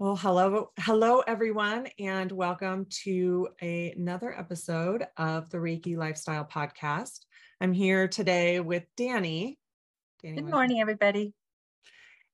Well, hello, hello everyone, and welcome to a, another episode of the Reiki Lifestyle Podcast. I'm here today with Danny. Danny Good morning, everybody.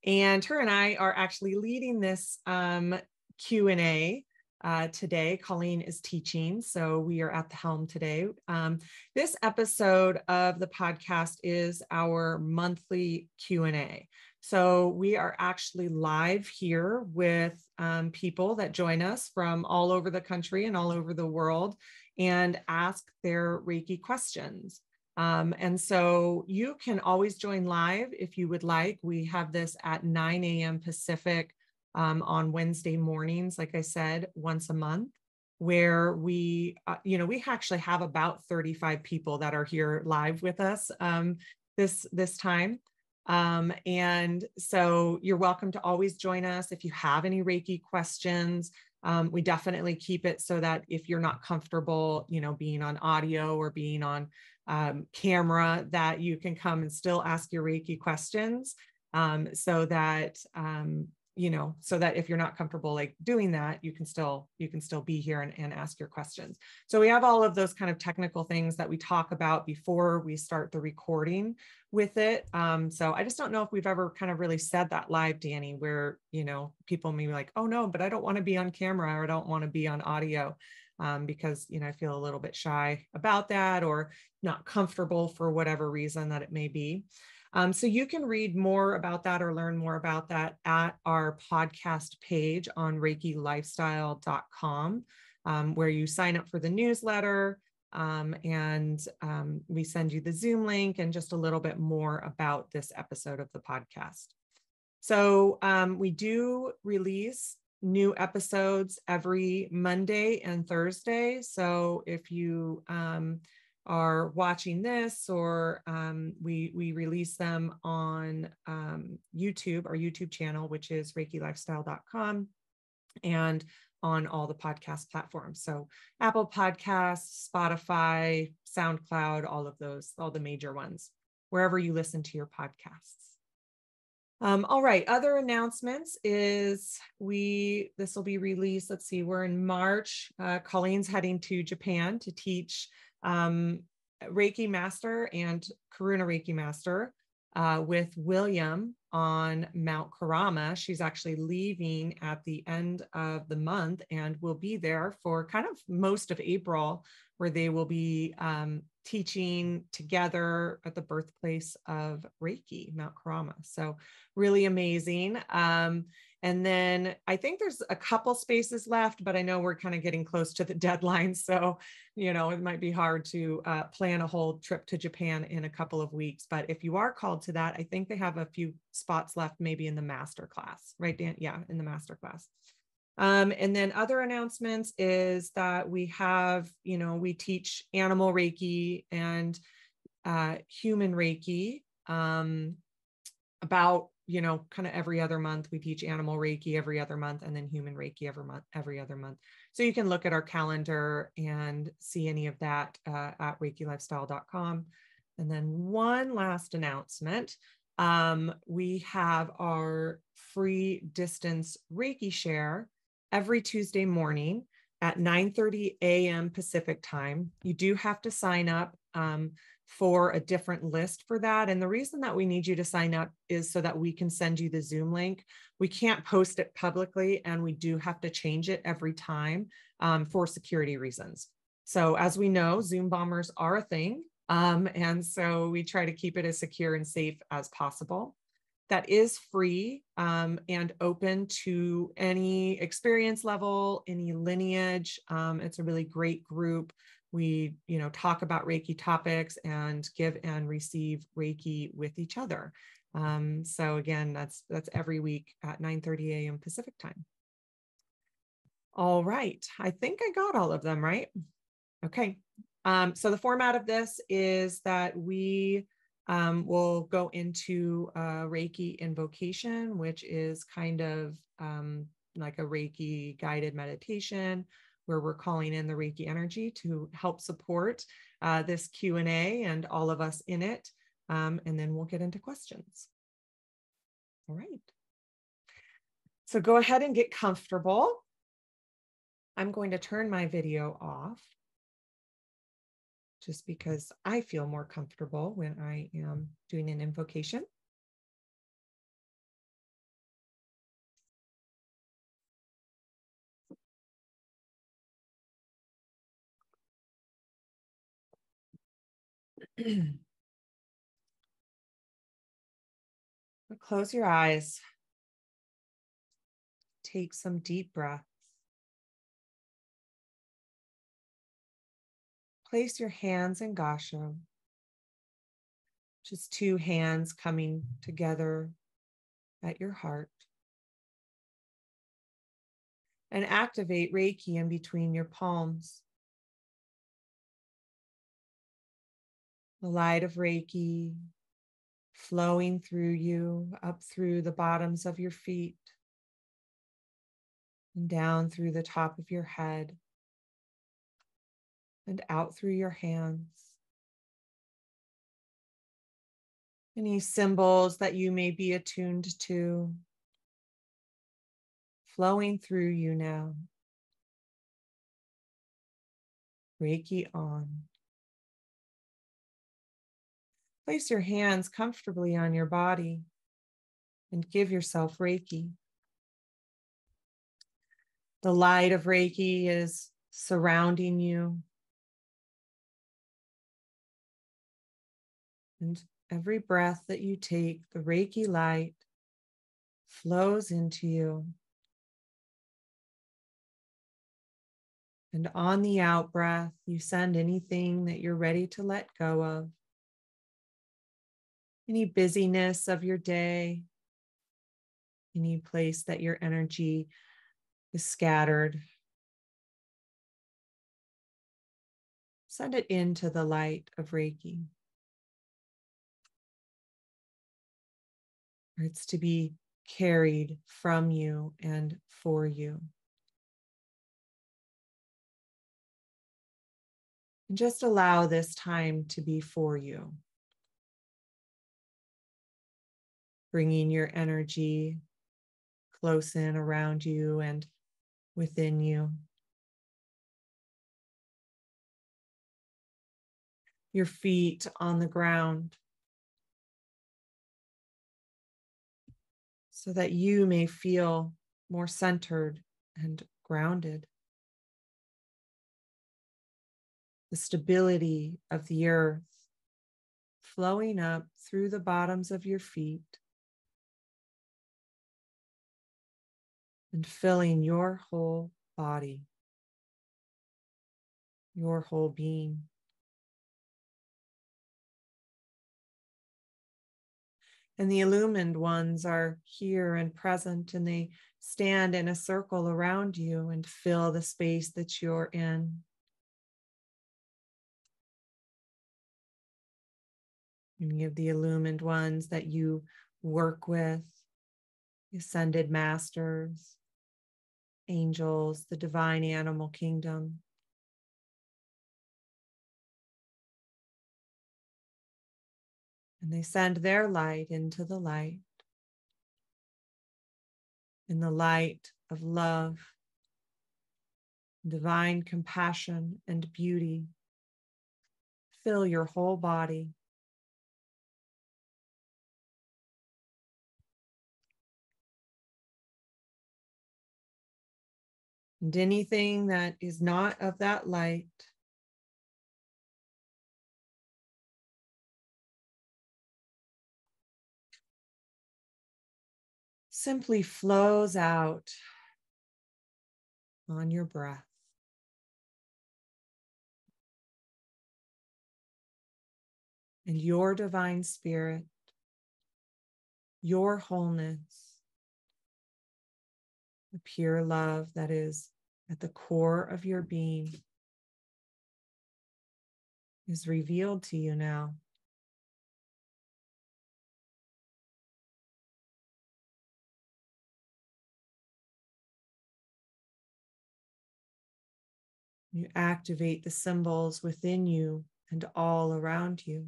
And her and I are actually leading this um, Q and A uh, today. Colleen is teaching, so we are at the helm today. Um, this episode of the podcast is our monthly Q and A. So we are actually live here with um, people that join us from all over the country and all over the world and ask their Reiki questions. Um, and so you can always join live if you would like. We have this at 9 a.m. Pacific um, on Wednesday mornings, like I said, once a month, where we, uh, you know, we actually have about 35 people that are here live with us um, this this time. Um, and so you're welcome to always join us if you have any Reiki questions. Um, we definitely keep it so that if you're not comfortable, you know, being on audio or being on um, camera, that you can come and still ask your Reiki questions um, so that um, you know so that if you're not comfortable like doing that you can still you can still be here and, and ask your questions. So we have all of those kind of technical things that we talk about before we start the recording with it. Um, so i just don't know if we've ever kind of really said that live danny where you know people may be like oh no but i don't want to be on camera or i don't want to be on audio um, because you know i feel a little bit shy about that or not comfortable for whatever reason that it may be um, so you can read more about that or learn more about that at our podcast page on ReikiLifestyle.com, um, where you sign up for the newsletter. Um, and um, we send you the Zoom link and just a little bit more about this episode of the podcast. So um, we do release new episodes every Monday and Thursday. So if you um, are watching this or um, we we release them on um, youtube our youtube channel which is reikilifestyle.com and on all the podcast platforms so apple podcasts spotify soundcloud all of those all the major ones wherever you listen to your podcasts um, all right, other announcements is we, this will be released. Let's see, we're in March. Uh, Colleen's heading to Japan to teach um, Reiki Master and Karuna Reiki Master uh, with William on Mount Kurama. She's actually leaving at the end of the month and will be there for kind of most of April, where they will be um, teaching together at the birthplace of Reiki, Mount Kurama. So, really amazing. Um, and then I think there's a couple spaces left, but I know we're kind of getting close to the deadline. So, you know, it might be hard to uh, plan a whole trip to Japan in a couple of weeks. But if you are called to that, I think they have a few spots left, maybe in the master class, right, Dan? Yeah, in the master class. Um, and then other announcements is that we have, you know, we teach animal Reiki and uh, human Reiki um, about you know, kind of every other month. We teach animal Reiki every other month and then human Reiki every month, every other month. So you can look at our calendar and see any of that uh, at reikilifestyle.com. And then one last announcement. Um, we have our free distance Reiki share every Tuesday morning at 9:30 a.m. Pacific time. You do have to sign up. Um, for a different list for that. And the reason that we need you to sign up is so that we can send you the Zoom link. We can't post it publicly, and we do have to change it every time um, for security reasons. So, as we know, Zoom bombers are a thing. Um, and so we try to keep it as secure and safe as possible. That is free um, and open to any experience level, any lineage. Um, it's a really great group we you know talk about reiki topics and give and receive reiki with each other. Um, so again that's that's every week at 9 30 a.m pacific time. All right. I think i got all of them right? Okay. Um, so the format of this is that we um, will go into a reiki invocation which is kind of um, like a reiki guided meditation where we're calling in the Reiki energy to help support uh, this Q&A and all of us in it. Um, and then we'll get into questions. All right. So go ahead and get comfortable. I'm going to turn my video off just because I feel more comfortable when I am doing an invocation. Close your eyes. Take some deep breaths. Place your hands in Gassho, just two hands coming together at your heart. And activate Reiki in between your palms. The light of Reiki flowing through you, up through the bottoms of your feet, and down through the top of your head, and out through your hands. Any symbols that you may be attuned to, flowing through you now. Reiki on. Place your hands comfortably on your body and give yourself Reiki. The light of Reiki is surrounding you. And every breath that you take, the Reiki light flows into you. And on the out breath, you send anything that you're ready to let go of any busyness of your day, any place that your energy is scattered. Send it into the light of Reiki. It's to be carried from you and for you. And just allow this time to be for you. Bringing your energy close in around you and within you. Your feet on the ground so that you may feel more centered and grounded. The stability of the earth flowing up through the bottoms of your feet and filling your whole body, your whole being. And the illumined ones are here and present, and they stand in a circle around you and fill the space that you're in. Any of the illumined ones that you work with, ascended masters, angels, the divine animal kingdom. And they send their light into the light, in the light of love, divine compassion, and beauty. Fill your whole body. And anything that is not of that light, simply flows out on your breath. And your divine spirit, your wholeness, the pure love that is at the core of your being is revealed to you now. You activate the symbols within you and all around you.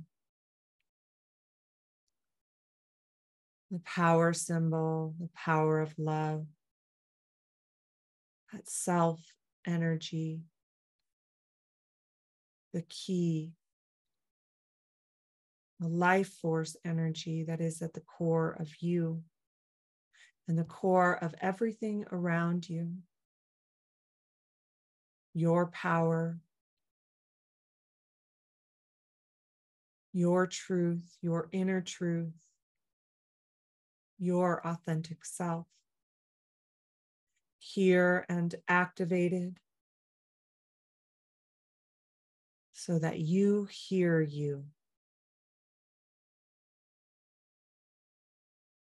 The power symbol, the power of love, that self energy, the ki, the life force energy that is at the core of you and the core of everything around you. Your power, your truth, your inner truth, your authentic self. Here and activated so that you hear you.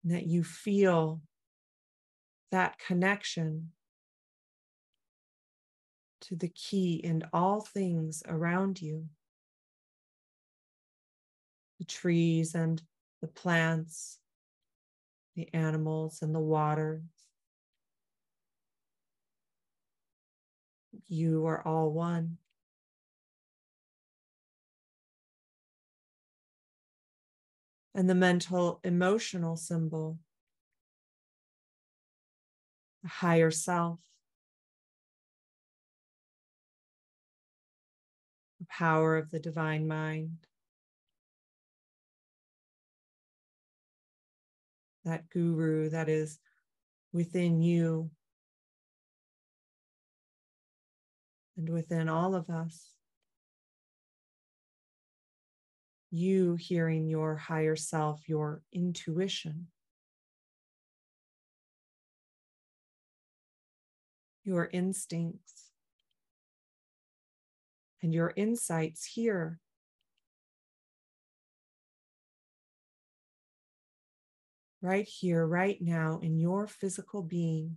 that you feel that connection to the ki in all things around you the trees and the plants, the animals and the water. You are all one. And the mental emotional symbol, the higher self, the power of the divine mind. that guru that is within you and within all of us. You hearing your higher self, your intuition, your instincts, and your insights here right here, right now, in your physical being.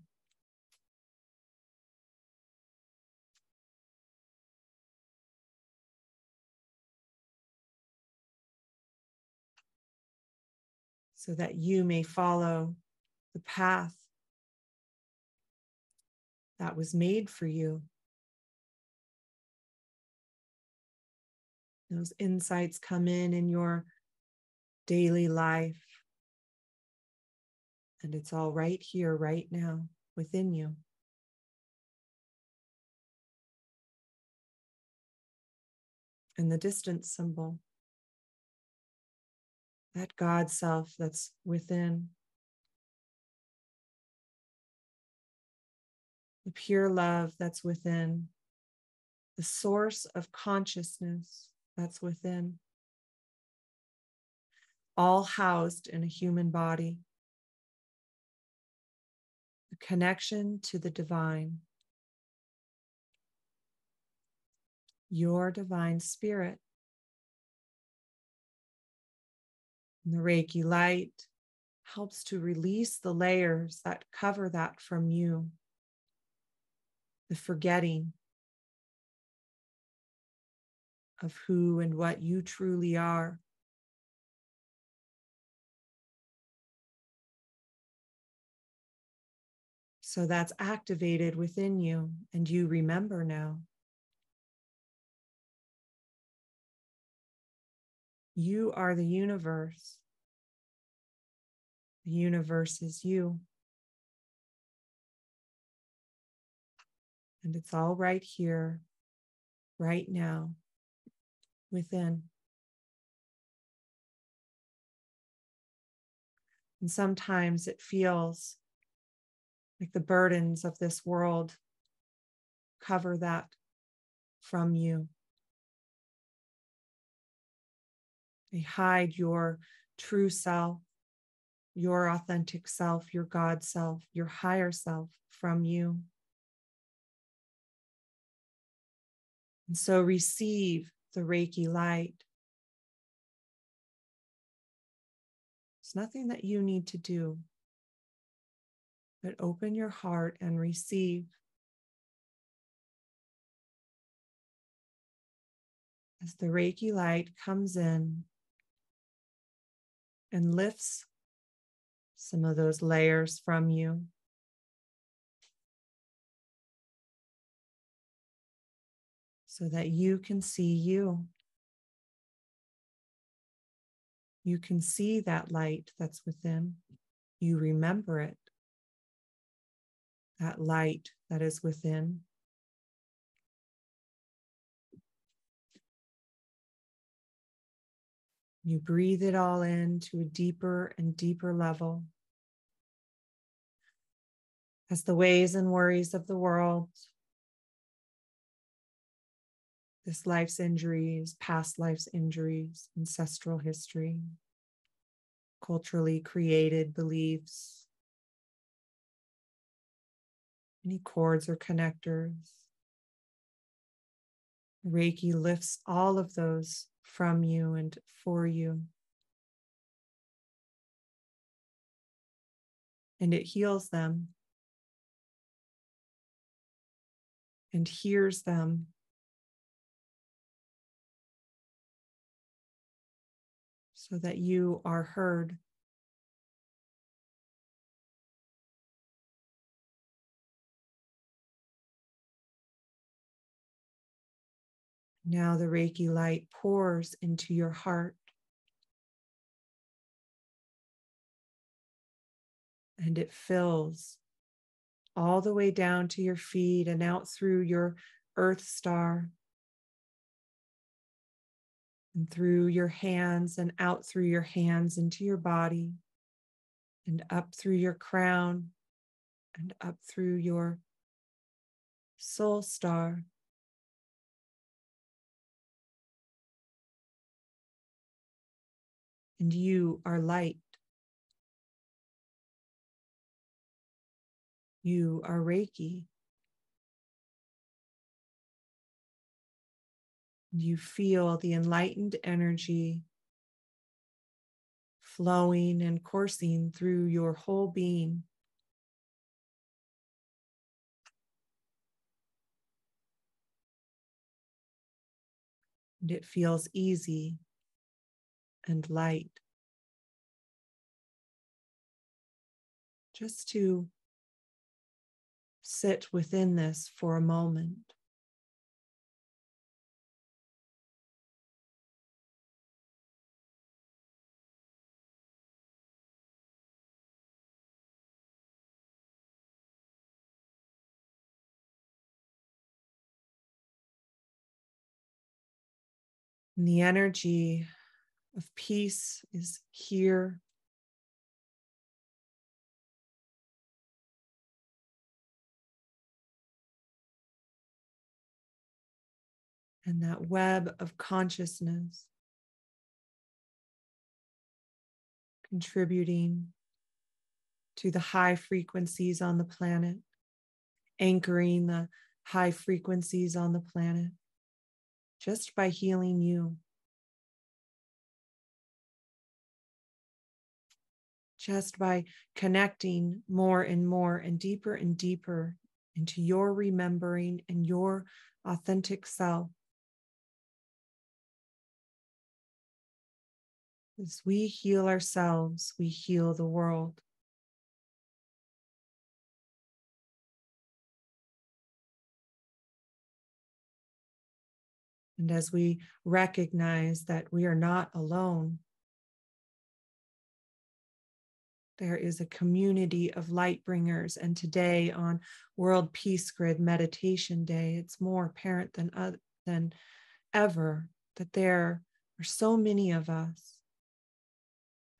So that you may follow the path that was made for you. Those insights come in in your daily life. And it's all right here, right now, within you. And the distance symbol, that God self that's within. The pure love that's within, the source of consciousness that's within, all housed in a human body The connection to the divine, your divine spirit. And the Reiki light helps to release the layers that cover that from you, the forgetting of who and what you truly are. So that's activated within you, and you remember now. You are the universe. The universe is you. And it's all right here, right now, within. And sometimes it feels like the burdens of this world cover that from you. They hide your true self, your authentic self, your God self, your higher self from you. And so receive the Reiki light. It's nothing that you need to do but open your heart and receive. As the Reiki light comes in and lifts some of those layers from you. So that you can see you. You can see that light that's within. You remember it that light that is within. You breathe it all in to a deeper and deeper level. As the ways and worries of the world, this life's injuries, past life's injuries, ancestral history, culturally created beliefs, any cords or connectors. Reiki lifts all of those from you and for you. And it heals them and hears them. So that you are heard. Now the Reiki light pours into your heart. And it fills all the way down to your feet and out through your earth star. And through your hands and out through your hands into your body. And up through your crown. And up through your soul star and you are light. You are Reiki. You feel the enlightened energy flowing and coursing through your whole being. And it feels easy and light. Just to sit within this for a moment. The energy of peace is here. And that web of consciousness contributing to the high frequencies on the planet, anchoring the high frequencies on the planet just by healing you. Just by connecting more and more and deeper and deeper into your remembering and your authentic self. As we heal ourselves, we heal the world. And as we recognize that we are not alone, There is a community of light bringers. And today on World Peace Grid Meditation Day, it's more apparent than, uh, than ever that there are so many of us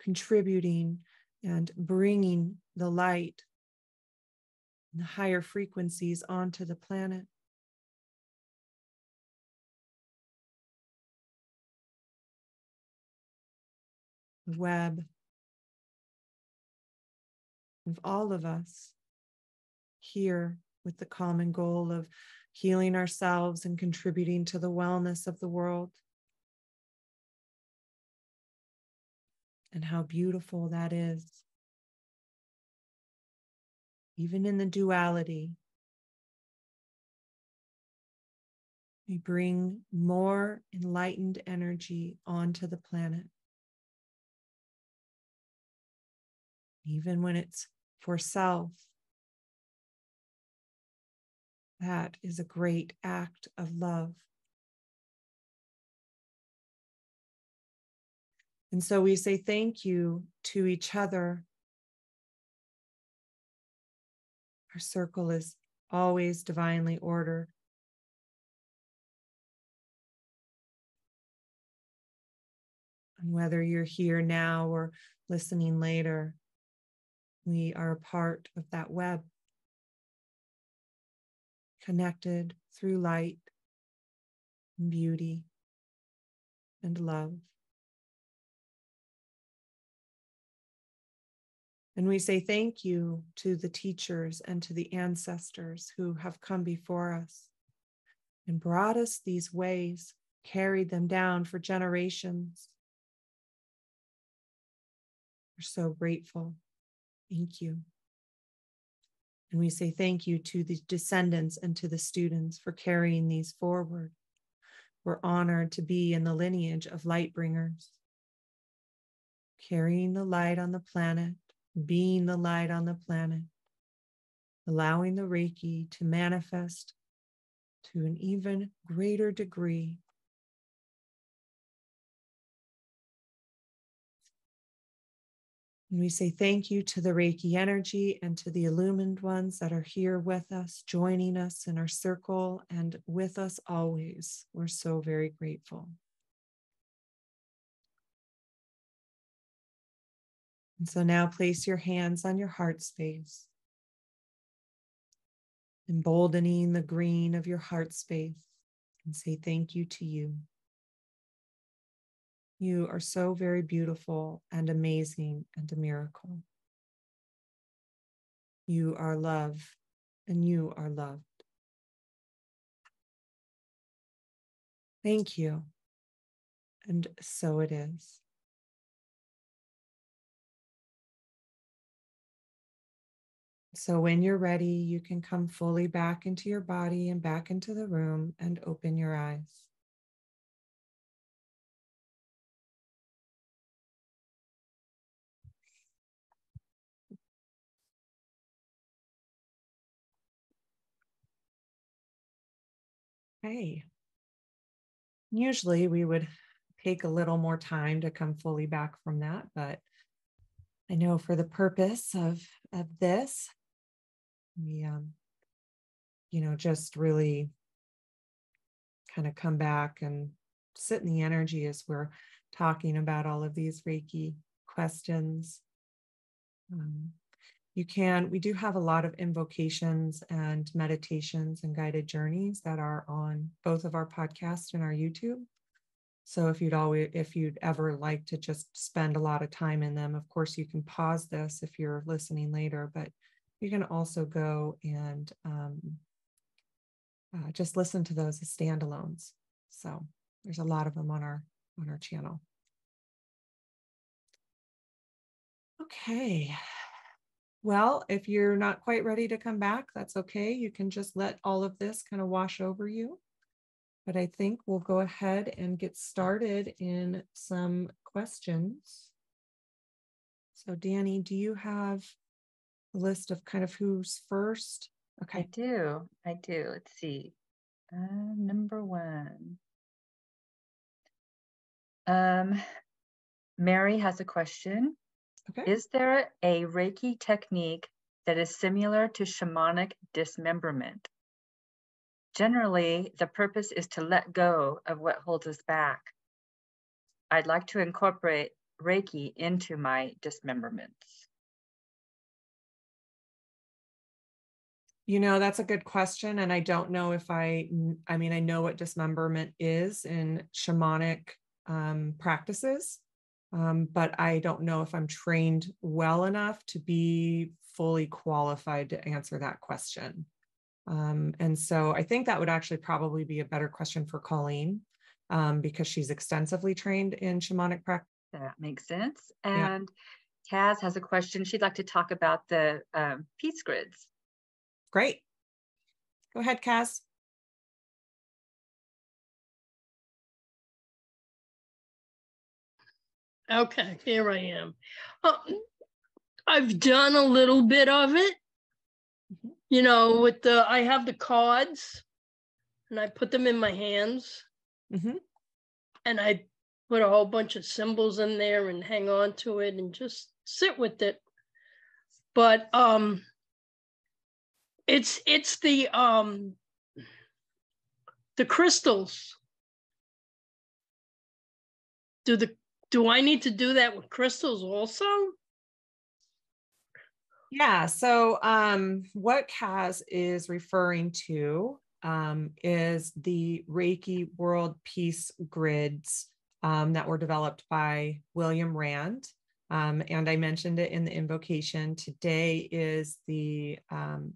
contributing and bringing the light and the higher frequencies onto the planet. Web of all of us here with the common goal of healing ourselves and contributing to the wellness of the world. And how beautiful that is. Even in the duality, we bring more enlightened energy onto the planet. Even when it's for self. That is a great act of love. And so we say thank you to each other Our circle is always divinely ordered. And whether you're here now or listening later, we are a part of that web, connected through light and beauty and love. And we say thank you to the teachers and to the ancestors who have come before us and brought us these ways, carried them down for generations. We're so grateful. Thank you. And we say thank you to the descendants and to the students for carrying these forward. We're honored to be in the lineage of light bringers, carrying the light on the planet, being the light on the planet, allowing the Reiki to manifest to an even greater degree And we say thank you to the Reiki energy and to the illumined ones that are here with us, joining us in our circle and with us always. We're so very grateful. And so now place your hands on your heart space, emboldening the green of your heart space, and say thank you to you. You are so very beautiful and amazing and a miracle. You are love and you are loved. Thank you. And so it is. So, when you're ready, you can come fully back into your body and back into the room and open your eyes. Okay. Usually we would take a little more time to come fully back from that, but I know for the purpose of, of this, we, um, you know, just really kind of come back and sit in the energy as we're talking about all of these Reiki questions. Um, you can we do have a lot of invocations and meditations and guided journeys that are on both of our podcasts and our youtube. So if you'd always if you'd ever like to just spend a lot of time in them of course you can pause this if you're listening later but you can also go and um, uh, just listen to those as standalones. So there's a lot of them on our on our channel. Okay well, if you're not quite ready to come back, that's okay. You can just let all of this kind of wash over you. But I think we'll go ahead and get started in some questions. So, Danny, do you have a list of kind of who's first? Okay. I do. I do. Let's see. Uh, number one. Um, Mary has a question. Okay. Is there a Reiki technique that is similar to shamanic dismemberment? Generally, the purpose is to let go of what holds us back. I'd like to incorporate Reiki into my dismemberments. You know, that's a good question. And I don't know if I, I mean, I know what dismemberment is in shamanic um, practices um, but I don't know if I'm trained well enough to be fully qualified to answer that question. Um, and so I think that would actually probably be a better question for Colleen um, because she's extensively trained in shamanic practice. That makes sense. And yeah. Kaz has a question. She'd like to talk about the um, peace grids. Great. Go ahead, Kaz. Okay, here I am. Uh, I've done a little bit of it. Mm-hmm. You know, with the I have the cards, and I put them in my hands, mm-hmm. and I put a whole bunch of symbols in there and hang on to it and just sit with it. But um, It's it's the um the crystals. Do the do I need to do that with crystals also? Yeah. So, um, what Kaz is referring to um, is the Reiki World Peace Grids um, that were developed by William Rand. Um, and I mentioned it in the invocation. Today is the um,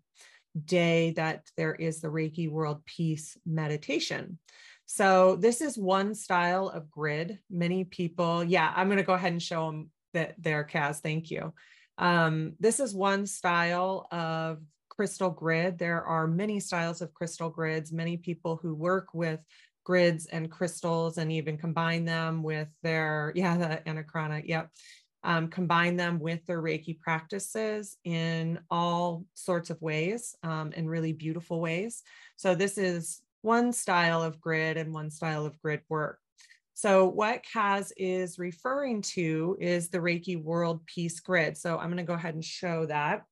day that there is the Reiki World Peace Meditation. So, this is one style of grid. Many people, yeah, I'm going to go ahead and show them that there, Kaz. Thank you. Um, this is one style of crystal grid. There are many styles of crystal grids, many people who work with grids and crystals and even combine them with their, yeah, the Antahkarana, yep. Um, combine them with their Reiki practices in all sorts of ways, um, in really beautiful ways. So this is one style of grid and one style of grid work. So what Kaz is referring to is the Reiki World Peace Grid. So I'm going to go ahead and show that.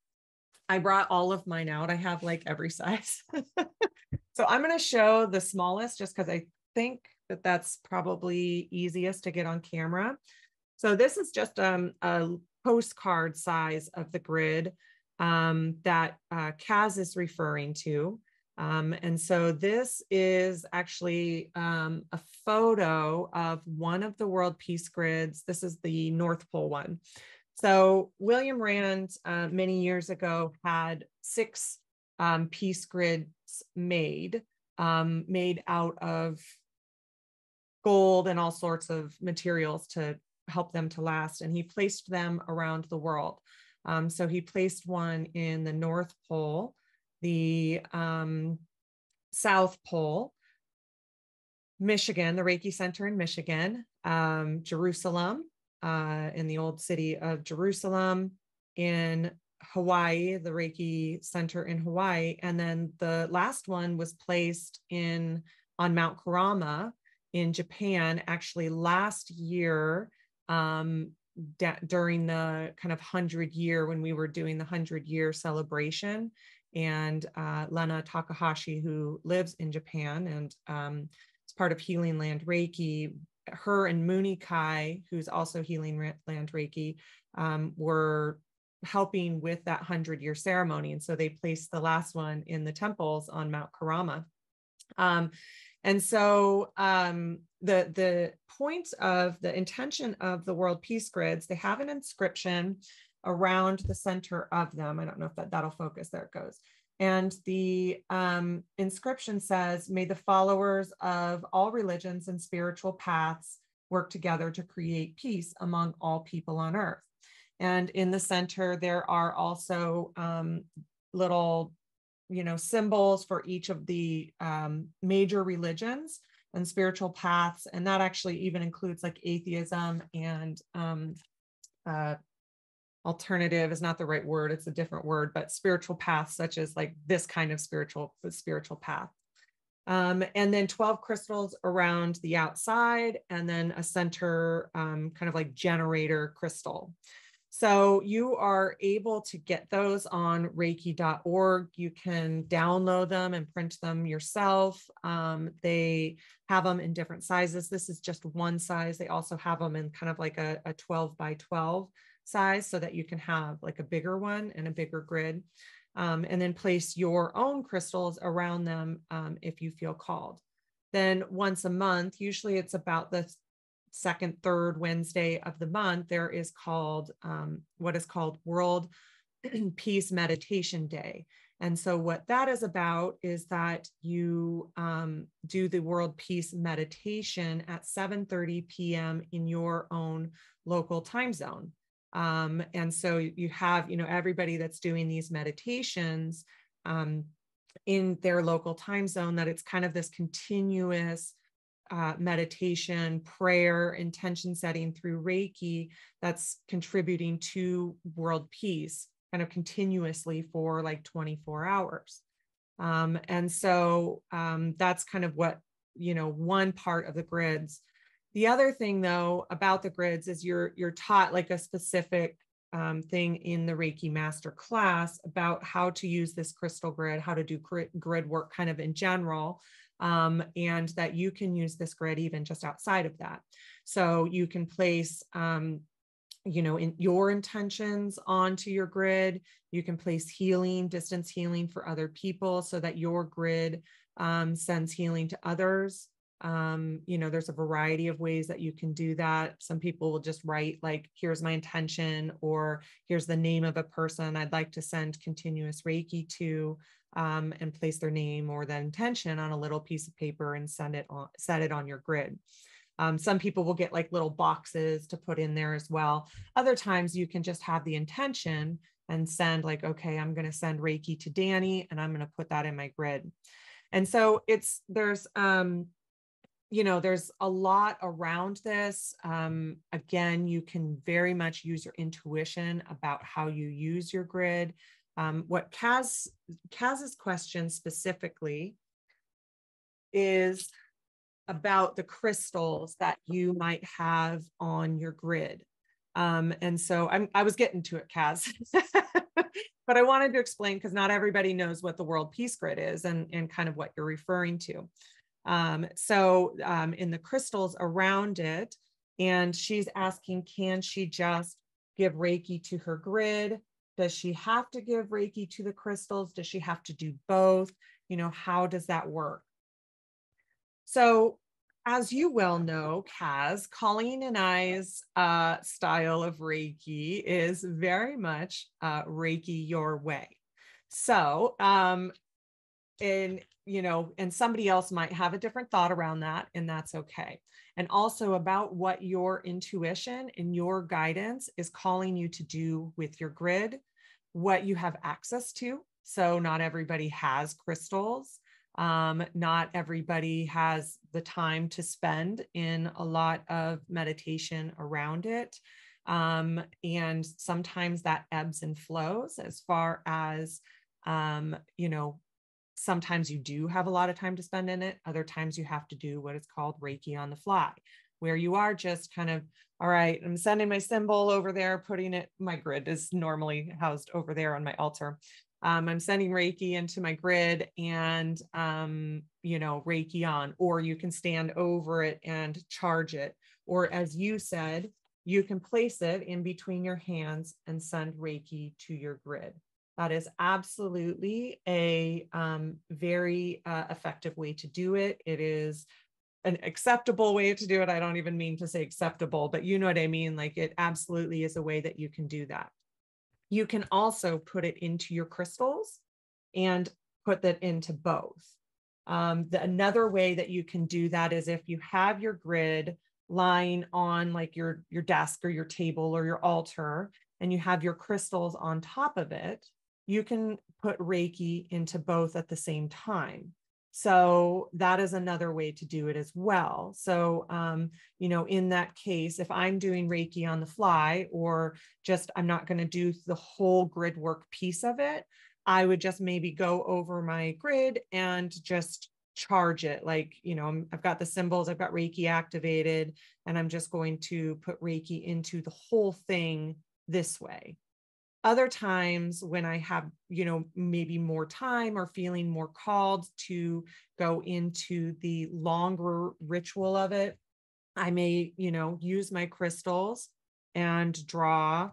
I brought all of mine out. I have like every size. so I'm going to show the smallest just because I think that that's probably easiest to get on camera. So this is just um, a postcard size of the grid um, that uh, Kaz is referring to. Um, and so this is actually um, a photo of one of the World Peace Grids. This is the North Pole one. So William Rand uh, many years ago had six um, peace grids made, um, made out of gold and all sorts of materials to help them to last. And he placed them around the world. Um, so he placed one in the North Pole the um, South Pole, Michigan, the Reiki Center in Michigan, um, Jerusalem, uh, in the old city of Jerusalem, in Hawaii, the Reiki Center in Hawaii, and then the last one was placed in on Mount Kurama in Japan. Actually, last year, um, during the kind of hundred year when we were doing the hundred year celebration, and uh, Lena Takahashi, who lives in Japan and um, is part of Healing Land Reiki. Her and Mooney Kai, who's also Healing Land Reiki, um, were helping with that 100 year ceremony. And so they placed the last one in the temples on Mount Kurama. Um, and so um, the, the point of the intention of the World Peace Grids, they have an inscription around the center of them. I don't know if that, that'll focus, there it goes. And the um, inscription says, may the followers of all religions and spiritual paths work together to create peace among all people on earth. And in the center, there are also um, little, you know, symbols for each of the um, major religions and spiritual paths. And that actually even includes like atheism and um, uh, alternative is not the right word it's a different word but spiritual paths such as like this kind of spiritual spiritual path um, and then 12 crystals around the outside and then a center um, kind of like generator crystal so you are able to get those on reiki.org. You can download them and print them yourself. Um, they have them in different sizes. This is just one size. They also have them in kind of like a, a 12 by 12 size so that you can have like a bigger one and a bigger grid. Um, and then place your own crystals around them um, if you feel called. Then once a month, usually it's about the second, third Wednesday of the month, there is called um, what is called World Peace Meditation Day. And so, what that is about is that you um, do the World Peace Meditation at 7:30 p.m. in your own local time zone. Um, and so you have, you know, everybody that's doing these meditations um, in their local time zone, that it's kind of this continuous uh, meditation, prayer, intention setting through Reiki that's contributing to world peace kind of continuously for like 24 hours. Um, and so um, that's kind of what, you know, one part of the grids the other thing though about the grids is you're you're taught like a specific um, thing in the Reiki master class about how to use this crystal grid, how to do grid work kind of in general, um, and that you can use this grid even just outside of that. So you can place, um, you know, in your intentions onto your grid. You can place healing, distance healing for other people so that your grid um, sends healing to others. Um, you know, there's a variety of ways that you can do that. Some people will just write, like, here's my intention, or here's the name of a person I'd like to send continuous Reiki to, um, and place their name or the intention on a little piece of paper and send it on, set it on your grid. Um, some people will get like little boxes to put in there as well. Other times you can just have the intention and send, like, okay, I'm going to send Reiki to Danny and I'm going to put that in my grid. And so it's, there's, um, you know, there's a lot around this. Um, again, you can very much use your intuition about how you use your grid. Um, what Kaz, Kaz's question specifically is about the crystals that you might have on your grid. Um, and so I'm, I was getting to it, Kaz, but I wanted to explain because not everybody knows what the World Peace Grid is and, and kind of what you're referring to. Um, so um, in the crystals around it, and she's asking, can she just give Reiki to her grid? Does she have to give Reiki to the crystals? Does she have to do both? You know, how does that work? So, as you well know, Kaz, Colleen and I's uh, style of Reiki is very much uh, Reiki your way. So, um, in you know, and somebody else might have a different thought around that, and that's okay. And also about what your intuition and your guidance is calling you to do with your grid, what you have access to. So, not everybody has crystals. Um, not everybody has the time to spend in a lot of meditation around it. Um, and sometimes that ebbs and flows as far as, um, you know, sometimes you do have a lot of time to spend in it. Other times you have to do what is called Reiki on the fly, where you are just kind of, all right, I'm sending my symbol over there, putting it, my grid is normally housed over there on my altar. Um, I'm sending Reiki into my grid and, um, you know, Reiki on, or you can stand over it and charge it. Or as you said, you can place it in between your hands and send Reiki to your grid. That is absolutely a um, very uh, effective way to do it. It is an acceptable way to do it. I don't even mean to say acceptable, but you know what I mean. Like it absolutely is a way that you can do that. You can also put it into your crystals and put that into both. Um, the, another way that you can do that is if you have your grid lying on like your your desk or your table or your altar and you have your crystals on top of it you can put Reiki into both at the same time. So that is another way to do it as well. So, um, you know, in that case, if I'm doing Reiki on the fly, or just I'm not going to do the whole grid work piece of it, I would just maybe go over my grid and just charge it. Like, you know, I've got the symbols, I've got Reiki activated, and I'm just going to put Reiki into the whole thing this way other times when i have you know maybe more time or feeling more called to go into the longer ritual of it i may you know use my crystals and draw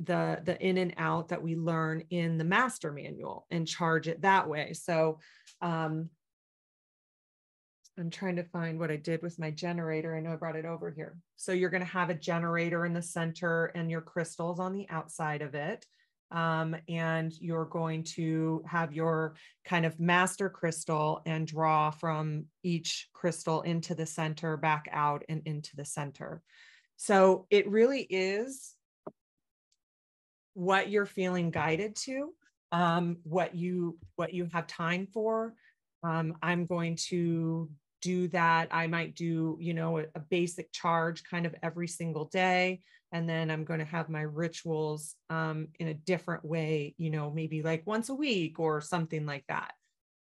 the the in and out that we learn in the master manual and charge it that way. So um I'm trying to find what I did with my generator. I know I brought it over here. So you're going to have a generator in the center and your crystals on the outside of it. Um, and you're going to have your kind of master crystal and draw from each crystal into the center, back out and into the center. So it really is what you're feeling guided to, um, what you what you have time for. Um, I'm going to do that. I might do, you know, a, a, basic charge kind of every single day. And then I'm going to have my rituals um, in a different way, you know, maybe like once a week or something like that.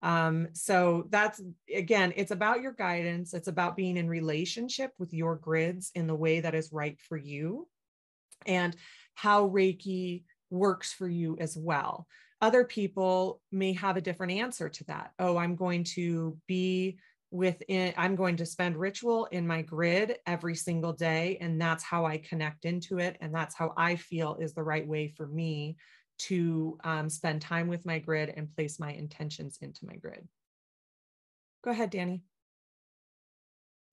Um, so that's again, it's about your guidance. It's about being in relationship with your grids in the way that is right for you. and how Reiki works for you as well. Other people may have a different answer to that. Oh, I'm going to be within, I'm going to spend ritual in my grid every single day. And that's how I connect into it. And that's how I feel is the right way for me to um, spend time with my grid and place my intentions into my grid. Go ahead, Danny.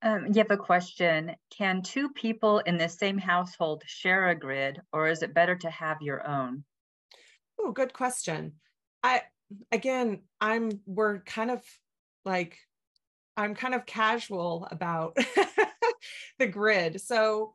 Um, you have a question. Can two people in the same household share a grid, or is it better to have your own? Oh, good question. I again, I'm we're kind of like I'm kind of casual about the grid. So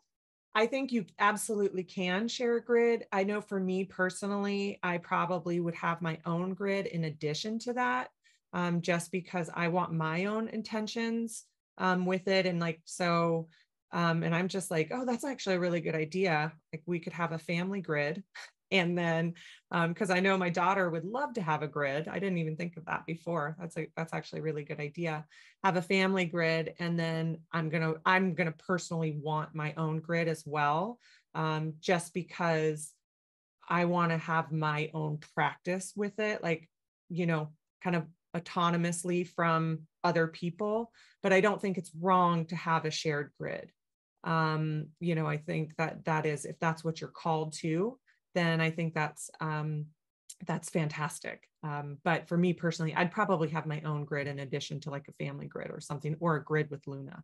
I think you absolutely can share a grid. I know for me personally, I probably would have my own grid in addition to that, um, just because I want my own intentions um, with it. And like, so, um, and I'm just like, oh, that's actually a really good idea. Like, we could have a family grid and then because um, i know my daughter would love to have a grid. I didn't even think of that before. That's a that's actually a really good idea. Have a family grid and then i'm gonna i'm gonna personally want my own grid as well um, just because i want to have my own practice with it like you know kind of autonomously from other people. But i don't think it's wrong to have a shared grid. Um, you know i think that that is if that's what you're called to then I think that's um, that's fantastic. Um, but for me personally, I'd probably have my own grid in addition to like a family grid or something, or a grid with Luna.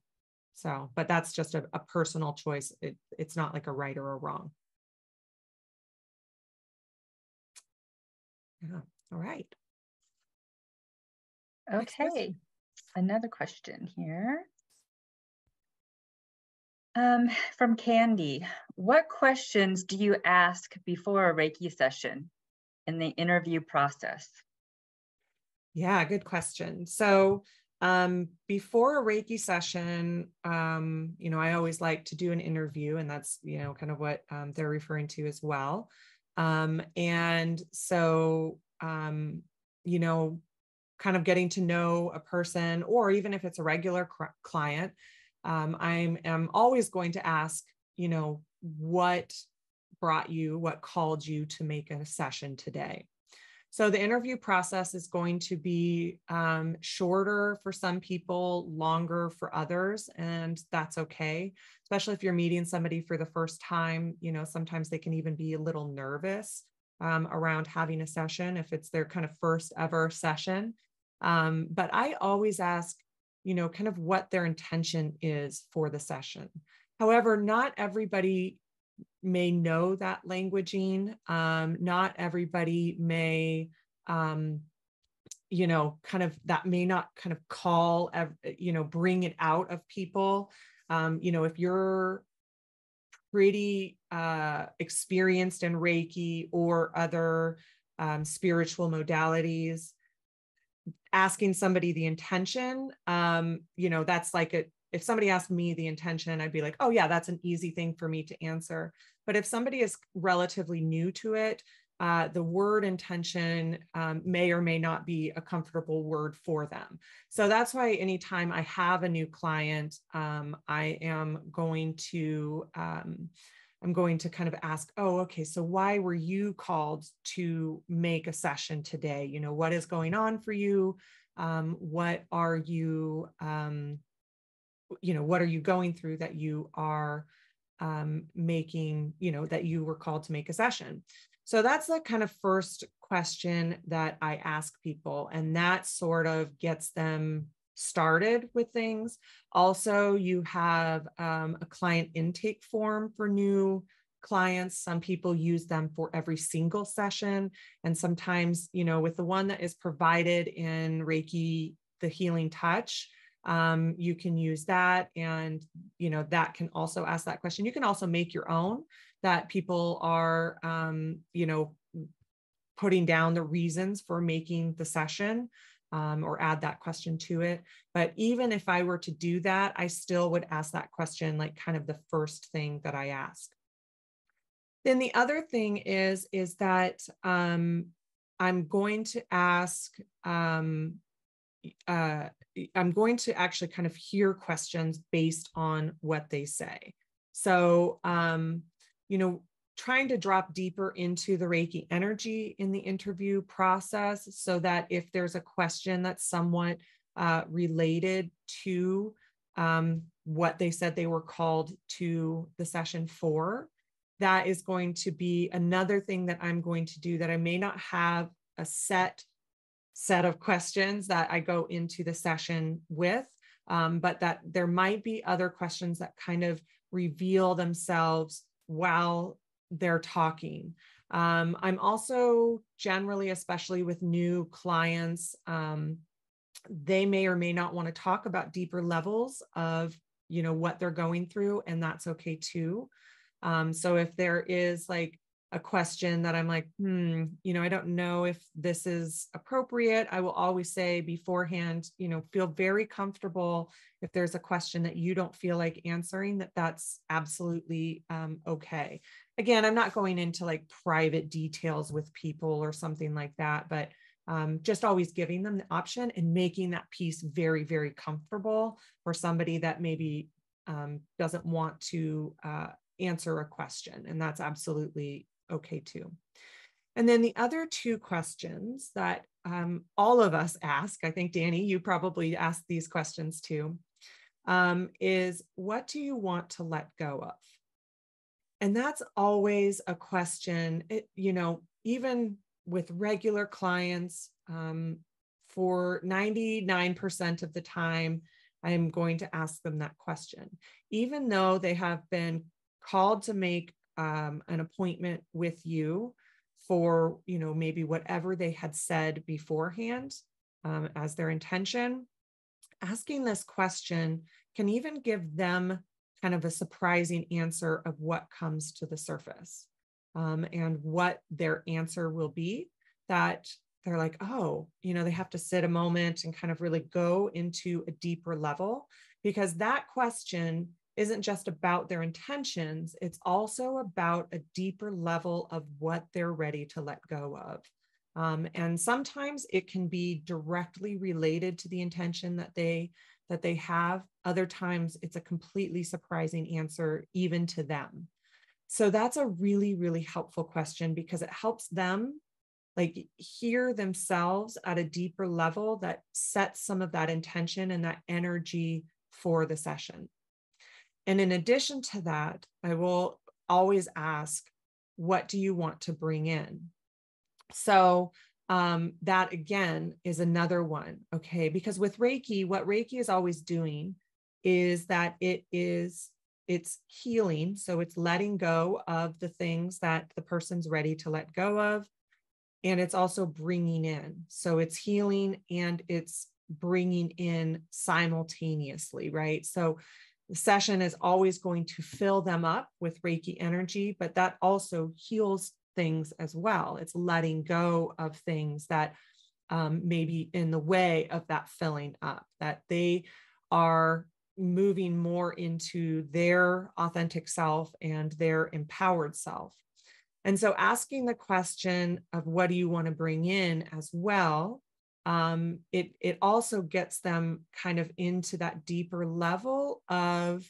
So, but that's just a, a personal choice. It, it's not like a right or a wrong. Yeah. All right. Okay. Another question here. Um, from Candy, what questions do you ask before a Reiki session in the interview process? Yeah, good question. So um, before a Reiki session, um, you know, I always like to do an interview, and that's you know kind of what um, they're referring to as well. Um, and so, um, you know, kind of getting to know a person, or even if it's a regular client, um, I'm am always going to ask, you know, what brought you, what called you to make a session today. So the interview process is going to be um, shorter for some people, longer for others, and that's okay. Especially if you're meeting somebody for the first time, you know, sometimes they can even be a little nervous um, around having a session if it's their kind of first ever session. Um, but I always ask, you know, kind of what their intention is for the session. However, not everybody may know that languaging. Um, not everybody may, um, you know, kind of that may not kind of call, you know, bring it out of people. Um, you know, if you're pretty uh, experienced in Reiki or other um, spiritual modalities, asking somebody the intention um you know that's like a if somebody asked me the intention i'd be like oh yeah that's an easy thing for me to answer but if somebody is relatively new to it uh, the word intention um, may or may not be a comfortable word for them. So that's why anytime I have a new client, um, I am going to um, I'm going to kind of ask, oh, okay, so why were you called to make a session today? You know, what is going on for you? Um, what are you, um, you know, what are you going through that you are um, making, you know, that you were called to make a session? So that's the kind of first question that I ask people. And that sort of gets them started with things. Also, you have um, a client intake form for new clients. Some people use them for every single session. And sometimes, you know, with the one that is provided in Reiki, the healing touch, um, you can use that. And, you know, that can also ask that question. You can also make your own that people are, um, you know, putting down the reasons for making the session um, or add that question to it. But even if I were to do that, I still would ask that question like kind of the first thing that I ask. Then the other thing is, is that um, I'm going to ask, um, uh, I'm going to actually kind of hear questions based on what they say. So, um, you know, trying to drop deeper into the Reiki energy in the interview process so that if there's a question that's somewhat uh, related to um, what they said they were called to the session for, that is going to be another thing that I'm going to do that I may not have a set set of questions that I go into the session with, um, but that there might be other questions that kind of reveal themselves while they're talking. Um, I'm also generally, especially with new clients, um, they may or may not want to talk about deeper levels of you know what they're going through and that's okay too um, so if there is like a question that I'm like, hmm, you know, I don't know if this is appropriate. I will always say beforehand, you know, feel very comfortable if there's a question that you don't feel like answering, that that's absolutely um, okay. Again, I'm not going into like private details with people or something like that, but um, just always giving them the option and making that piece very, very comfortable for somebody that maybe um, doesn't want to uh, answer a question. And that's absolutely okay too. And then the other two questions that um, all of us ask, I think, Danny, you probably asked these questions too, um, is what do you want to let go of? And that's always a question, it, you know, even with regular clients, um, for 99% of the time, I'm going to ask them that question. Even though they have been called to make um, an appointment with you for you know maybe whatever they had said beforehand um, as their intention asking this question can even give them kind of a surprising answer of what comes to the surface um, and what their answer will be that they're like oh you know they have to sit a moment and kind of really go into a deeper level because that question isn't just about their intentions, it's also about a deeper level of what they're ready to let go of. Um, and sometimes it can be directly related to the intention that they that they have other times it's a completely surprising answer even to them so that's a really really helpful question because it helps them like hear themselves at a deeper level that sets some of that intention and that energy for the session and in addition to that, I will always ask, what do you want to bring in? So um, that again is another one. Okay. Because with Reiki, what Reiki is always doing is that it is it's healing so it's letting go of the things that the person's ready to let go of and it's also bringing in so it's healing and it's bringing in simultaneously right so the session is always going to fill them up with Reiki energy, but that also heals things as well. It's letting go of things that um, maybe in the way of that filling up, that they are moving more into their authentic self and their empowered self. And so asking the question of what do you want to bring in as well um, it it also gets them kind of into that deeper level of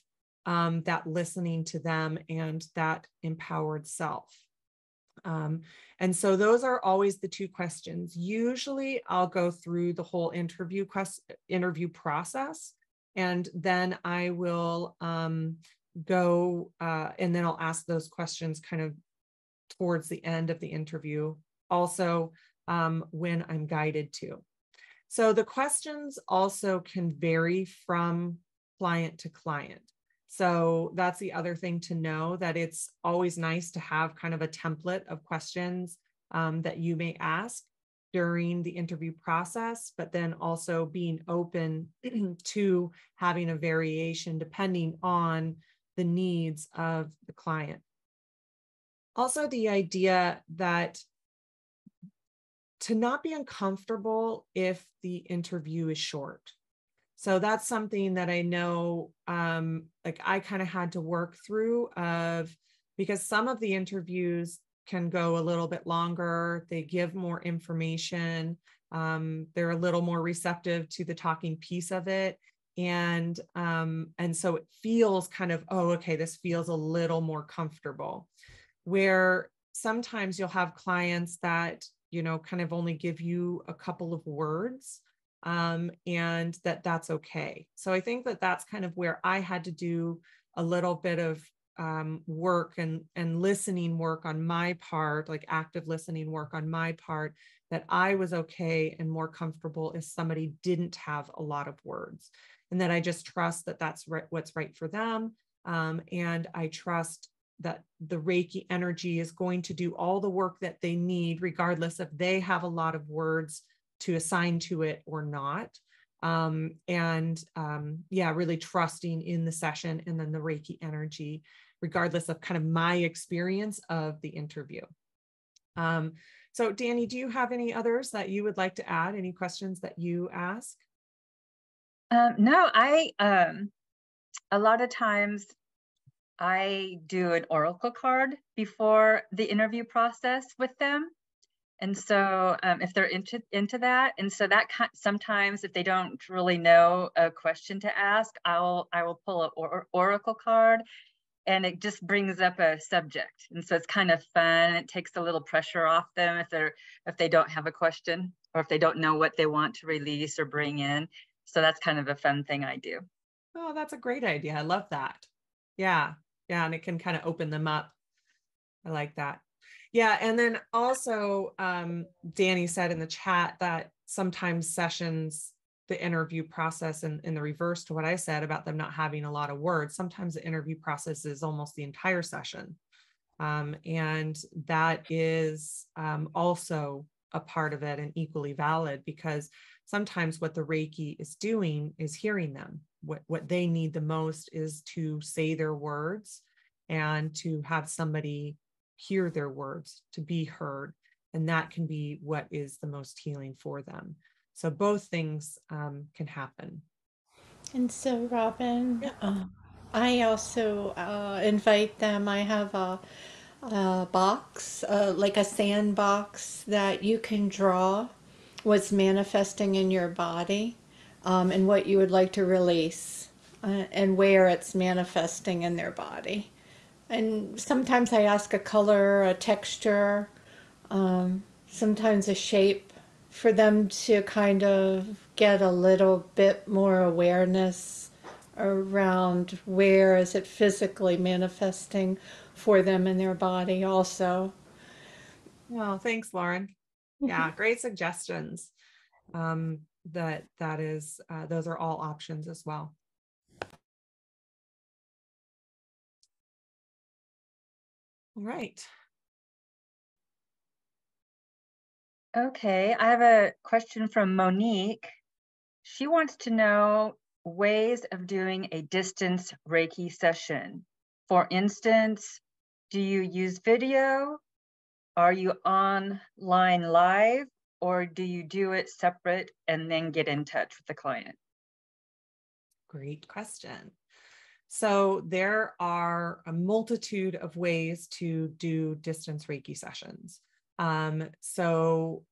um, that listening to them and that empowered self. Um, and so those are always the two questions. Usually, I'll go through the whole interview quest interview process, and then I will um, go uh, and then I'll ask those questions kind of towards the end of the interview. Also, um, when I'm guided to. So the questions also can vary from client to client. So that's the other thing to know that it's always nice to have kind of a template of questions um, that you may ask during the interview process, but then also being open to having a variation depending on the needs of the client. Also, the idea that to not be uncomfortable if the interview is short. So that's something that I know um, like I kind of had to work through of because some of the interviews can go a little bit longer. They give more information. Um, they're a little more receptive to the talking piece of it. And um, and so it feels kind of, oh, okay, this feels a little more comfortable. where sometimes you'll have clients that you know kind of only give you a couple of words um, and that that's okay. So i think that that's kind of where i had to do a little bit of um, work and and listening work on my part like active listening work on my part that i was okay and more comfortable if somebody didn't have a lot of words. And that i just trust that that's right, what's right for them um, and i trust that the reiki energy is going to do all the work that they need regardless if they have a lot of words to assign to it or not um, and um, yeah really trusting in the session and then the reiki energy regardless of kind of my experience of the interview. Um, so Danny, do you have any others that you would like to add? Any questions that you ask? Um, no, I, um, a lot of times I do an oracle card before the interview process with them. And so um, if they're into, into that, and so that sometimes if they don't really know a question to ask, I'll, I will pull an or, oracle card and it just brings up a subject. And so it's kind of fun it takes a little pressure off them if they're if they don't have a question or if they don't know what they want to release or bring in. So that's kind of a fun thing i do. Oh that's a great idea i love that. Yeah yeah and it can kind of open them up. I like that yeah and then also um, danny said in the chat that sometimes sessions the interview process and in the reverse to what I said about them not having a lot of words. Sometimes the interview process is almost the entire session. Um, and that is um, also a part of it and equally valid because sometimes what the Reiki is doing is hearing them. What, what they need the most is to say their words and to have somebody hear their words, to be heard. And that can be what is the most healing for them. So both things um, can happen. And so, Robyn, yeah. uh, I also uh, invite them. I have a, a box, uh, like a sandbox that you can draw what's manifesting in your body um, and what you would like to release uh, and where it's manifesting in their body. And sometimes I ask a color, a texture, um, sometimes a shape for them to kind of get a little bit more awareness around where is it physically manifesting for them in their body also. Well thanks lauren. Yeah great suggestions um, that that is uh, those are all options as well all right Okay, I have a question from Monique. She wants to know ways of doing a distance Reiki session. For instance, do you use video? Are you online live? Or do you do it separate and then get in touch with the client? Great question. So, there are a multitude of ways to do distance Reiki sessions. Um, so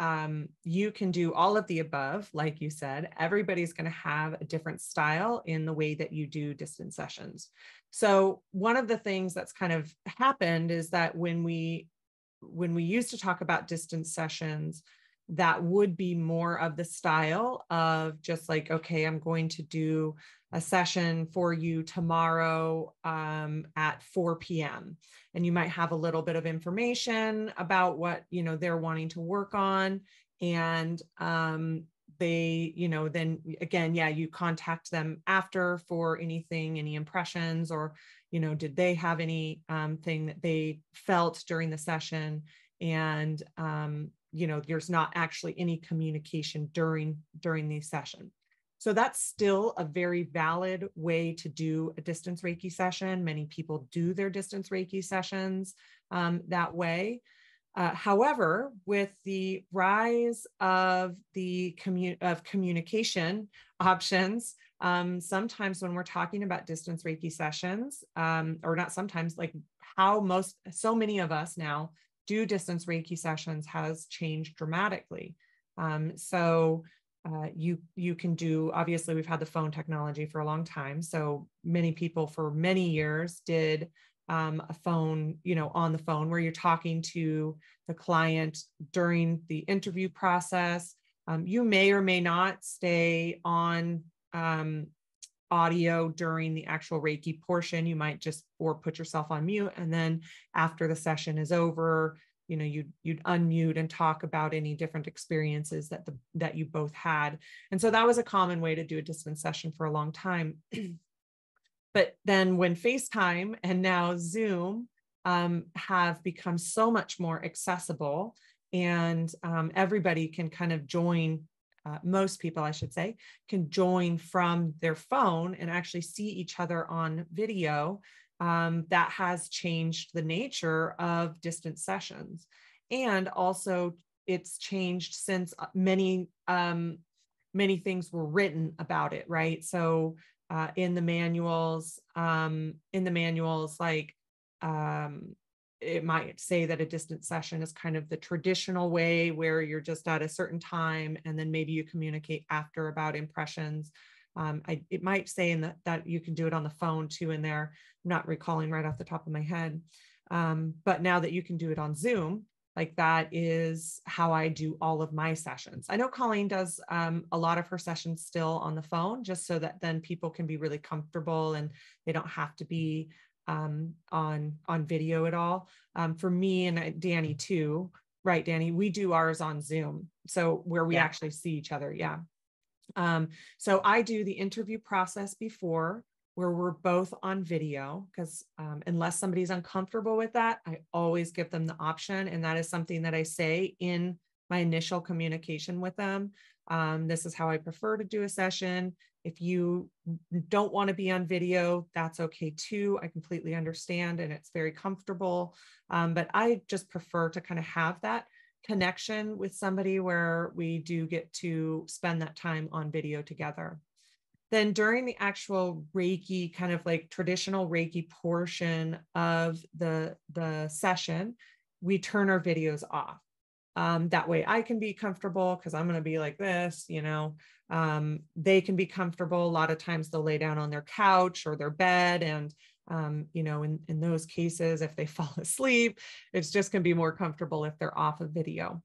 um, you can do all of the above, like you said. Everybody's going to have a different style in the way that you do distance sessions. So one of the things that's kind of happened is that when we when we used to talk about distance sessions, that would be more of the style of just like, okay, I'm going to do a session for you tomorrow um, at 4 p.m. And you might have a little bit of information about what, you know, they're wanting to work on. And um, they, you know, then again, yeah, you contact them after for anything, any impressions, or, you know, did they have any um, thing that they felt during the session? And um, you know there's not actually any communication during during the session. So that's still a very valid way to do a distance reiki session. Many people do their distance reiki sessions um, that way. Uh, however, with the rise of the commu- of communication options, um, sometimes when we're talking about distance Reiki sessions, um, or not sometimes, like how most so many of us now do distance Reiki sessions has changed dramatically. Um, so uh, you you can do obviously we've had the phone technology for a long time so many people for many years did um, a phone, you know, on the phone where you're talking to the client during the interview process. Um, you may or may not stay on um, audio during the actual Reiki portion. You might just or put yourself on mute, and then after the session is over, you know, you'd you'd unmute and talk about any different experiences that the that you both had. And so that was a common way to do a distance session for a long time. But then when FaceTime and now Zoom um, have become so much more accessible and um, everybody can kind of join, uh, most people, I should say, can join from their phone and actually see each other on video. Um, that has changed the nature of distance sessions. And also, it's changed since uh, many um, many things were written about it, right? So uh, in the manuals, um, in the manuals, like um, it might say that a distance session is kind of the traditional way where you're just at a certain time and then maybe you communicate after about impressions. Um, I, it might say in that that you can do it on the phone too in there. I'm not recalling right off the top of my head. Um, but now that you can do it on Zoom, like that is how I do all of my sessions. I know Colleen does um, a lot of her sessions still on the phone, just so that then people can be really comfortable and they don't have to be um, on on video at all. Um, for me and Danny too, right, Danny? We do ours on Zoom, so where we yeah. actually see each other. Yeah. Um, so I do the interview process before where we're both on video because um, unless somebody's uncomfortable with that i always give them the option and that is something that i say in my initial communication with them um, this is how i prefer to do a session. If you don't want to be on video that's okay too. I completely understand and it's very comfortable. Um, but i just prefer to kind of have that connection with somebody where we do get to spend that time on video together. Then during the actual reiki kind of like traditional reiki portion of the the session we turn our videos off um, that way i can be comfortable because i'm going to be like this you know um, they can be comfortable a lot of times they'll lay down on their couch or their bed and um, you know in, in those cases if they fall asleep it's just going to be more comfortable if they're off of video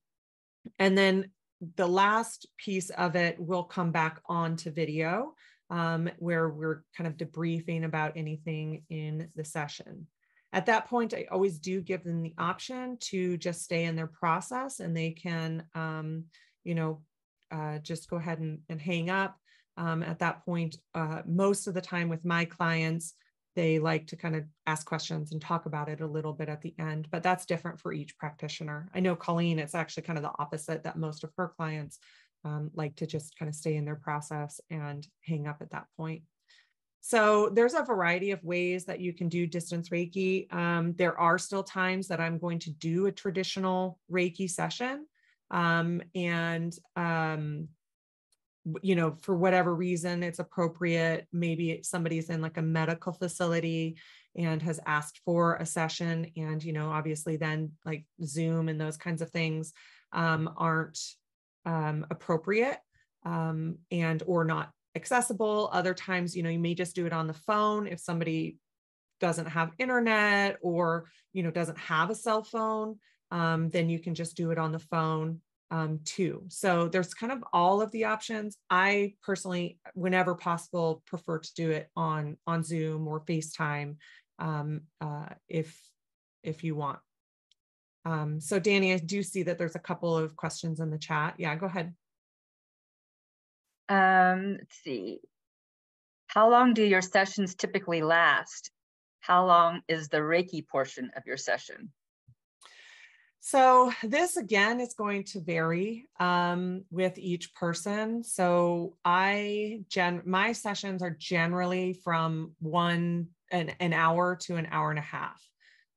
and then the last piece of it will come back onto video um, where we're kind of debriefing about anything in the session. At that point, I always do give them the option to just stay in their process and they can, um, you know, uh, just go ahead and, and hang up. Um, at that point, uh, most of the time with my clients, they like to kind of ask questions and talk about it a little bit at the end, but that's different for each practitioner. I know Colleen, it's actually kind of the opposite that most of her clients um, like to just kind of stay in their process and hang up at that point. So there's a variety of ways that you can do distance Reiki. Um, there are still times that I'm going to do a traditional Reiki session. Um, and, um, you know, for whatever reason it's appropriate, maybe somebody's in like a medical facility and has asked for a session. And, you know, obviously then like Zoom and those kinds of things um, aren't um, appropriate um, and or not accessible. Other times, you know, you may just do it on the phone if somebody doesn't have internet or you know doesn't have a cell phone. Um, then you can just do it on the phone um, too. So there's kind of all of the options. I personally, whenever possible, prefer to do it on on Zoom or FaceTime um, uh, if if you want. Um, so Danny, I do see that there's a couple of questions in the chat. Yeah, go ahead. Um, let's see. How long do your sessions typically last? How long is the Reiki portion of your session? So this again is going to vary um, with each person. So I gen my sessions are generally from one an, an hour to an hour and a half.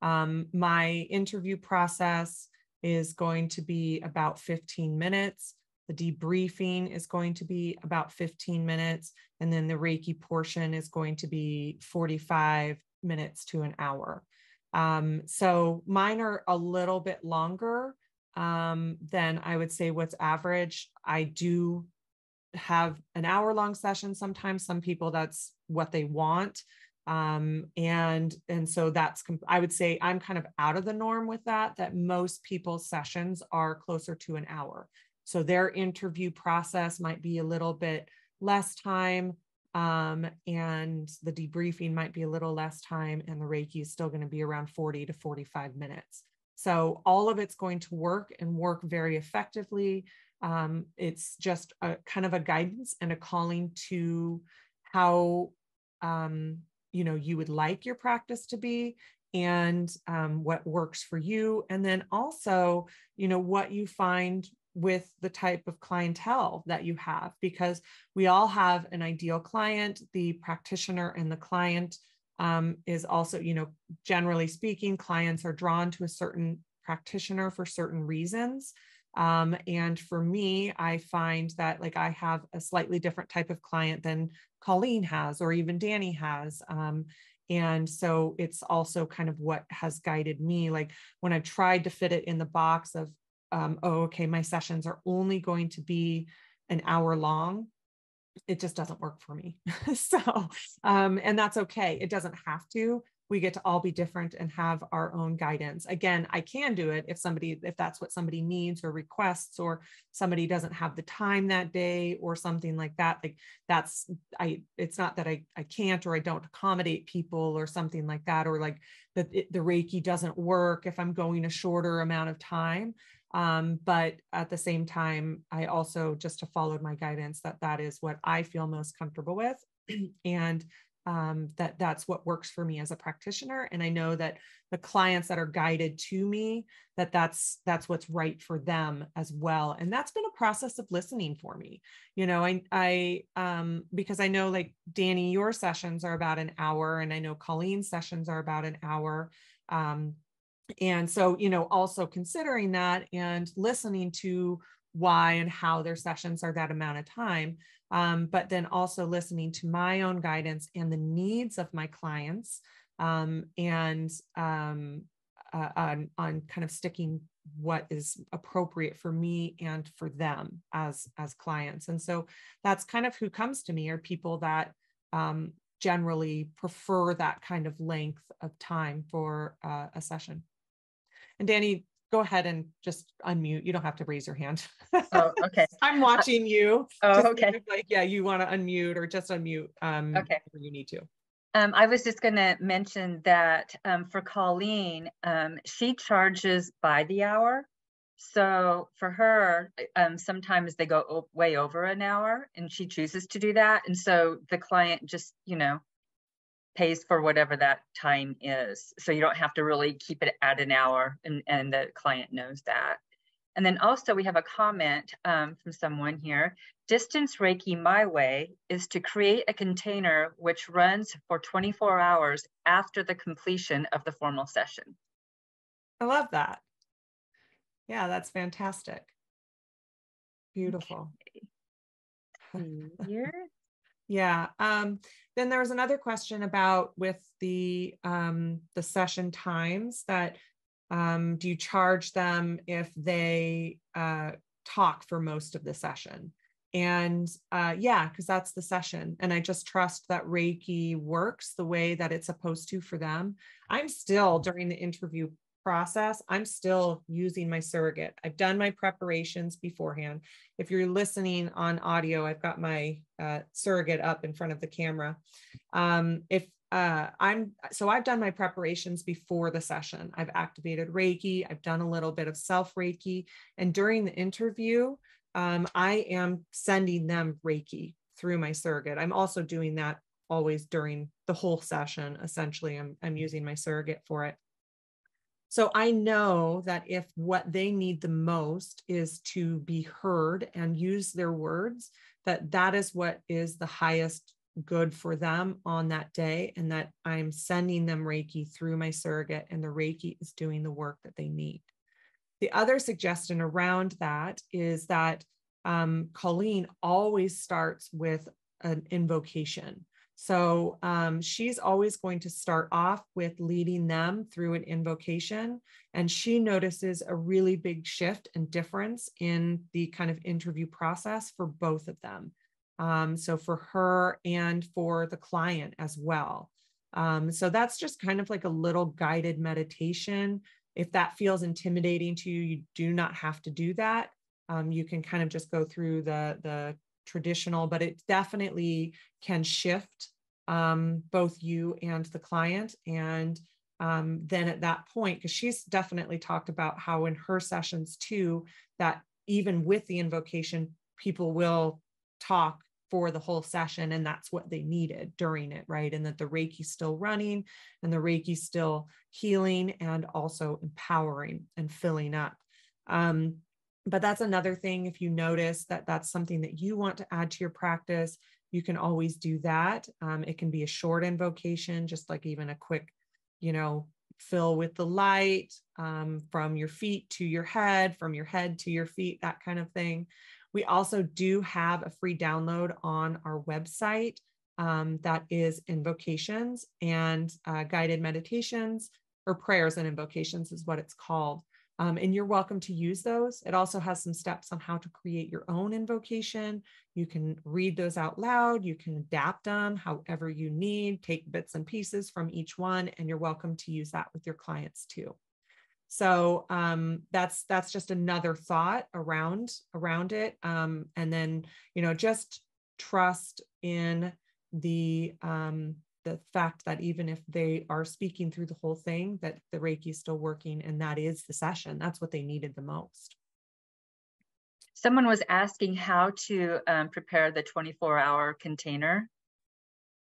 Um, my interview process is going to be about 15 minutes. The debriefing is going to be about 15 minutes. And then the Reiki portion is going to be 45 minutes to an hour. Um, so mine are a little bit longer um, than I would say what's average. I do have an hour long session sometimes. Some people that's what they want. Um, and and so that's I would say I'm kind of out of the norm with that. That most people's sessions are closer to an hour. So their interview process might be a little bit less time um, and the debriefing might be a little less time and the reiki is still going to be around 40 to 45 minutes. So all of it's going to work and work very effectively. Um, it's just a kind of a guidance and a calling to how um, you know you would like your practice to be and um, what works for you. And then also you know what you find with the type of clientele that you have because we all have an ideal client the practitioner and the client um, is also you know generally speaking clients are drawn to a certain practitioner for certain reasons. Um, and for me i find that like i have a slightly different type of client than colleen has or even danny has. Um, and so it's also kind of what has guided me. Like when i've tried to fit it in the box of um, oh, okay, my sessions are only going to be an hour long, it just doesn't work for me. so, um, and that's okay. It doesn't have to. We get to all be different and have our own guidance. Again, I can do it if somebody, if that's what somebody needs or requests, or somebody doesn't have the time that day or something like that. Like that's, I, it's not that I, I can't or I don't accommodate people or something like that, or like that the Reiki doesn't work if I'm going a shorter amount of time. Um, but at the same time, I also just have followed my guidance that that is what I feel most comfortable with. and um, that that's what works for me as a practitioner. And i know that the clients that are guided to me that that's that's what's right for them as well. And that's been a process of listening for me. You know i i um because i know like danny your sessions are about an hour and i know colleen's sessions are about an hour. Um and so you know also considering that and listening to why and how their sessions are that amount of time um, but then also listening to my own guidance and the needs of my clients um, and um, uh, on, on kind of sticking what is appropriate for me and for them as as clients. And so that's kind of who comes to me are people that um, generally prefer that kind of length of time for uh, a session and Danny, go ahead and just unmute. You don't have to raise your hand. Oh, okay. I'm watching you. Oh, okay. Like, yeah, you want to unmute or just unmute. Um, okay. You need to. Um, I was just going to mention that um, for Colleen, um, she charges by the hour. So for her, um, sometimes they go way over an hour and she chooses to do that. And so the client just, you know, pays for whatever that time is. So you don't have to really keep it at an hour and, and the client knows that. And then also we have a comment um, from someone here. Distance Reiki My Way is to create a container which runs for 24 hours after the completion of the formal session. I love that. Yeah, that's fantastic. Beautiful. Okay. Here. Yeah. Um, then there was another question about with the um, the session times that um, do you charge them if they uh, talk for most of the session? And uh, yeah, because that's the session. And I just trust that Reiki works the way that it's supposed to for them. I'm still during the interview process, I'm still using my surrogate. I've done my preparations beforehand. If you're listening on audio, I've got my uh, surrogate up in front of the camera. Um, if uh, I'm so I've done my preparations before the session. I've activated Reiki. I've done a little bit of self Reiki, and during the interview, um, I am sending them Reiki through my surrogate. I'm also doing that always during the whole session. Essentially, I'm I'm using my surrogate for it. So I know that if what they need the most is to be heard and use their words, that that is what is the highest good for them on that day and that I'm sending them Reiki through my surrogate and the Reiki is doing the work that they need. The other suggestion around that is that um, Colleen always starts with an invocation. So um, she's always going to start off with leading them through an invocation. And she notices a really big shift and difference in the kind of interview process for both of them. Um, so for her and for the client as well. Um, so that's just kind of like a little guided meditation. If that feels intimidating to you, you do not have to do that. Um, you can kind of just go through the the traditional, but it definitely can shift um, both you and the client. And um, then at that point, because she's definitely talked about how in her sessions too, that even with the invocation, people will talk for the whole session and that's what they needed during it right and that the reiki's still running and the reiki's still healing and also empowering and filling up um, but that's another thing if you notice that that's something that you want to add to your practice you can always do that um, it can be a short invocation just like even a quick you know fill with the light um, from your feet to your head from your head to your feet that kind of thing we also do have a free download on our website um, that is invocations and uh, guided meditations or prayers and invocations is what it's called. Um, and you're welcome to use those. It also has some steps on how to create your own invocation. You can read those out loud. You can adapt them however you need, take bits and pieces from each one, and you're welcome to use that with your clients too. So um, that's that's just another thought around around it. Um, and then you know just trust in the um, the fact that even if they are speaking through the whole thing, that the Reiki is still working, and that is the session. That's what they needed the most. Someone was asking how to um, prepare the 24 hour container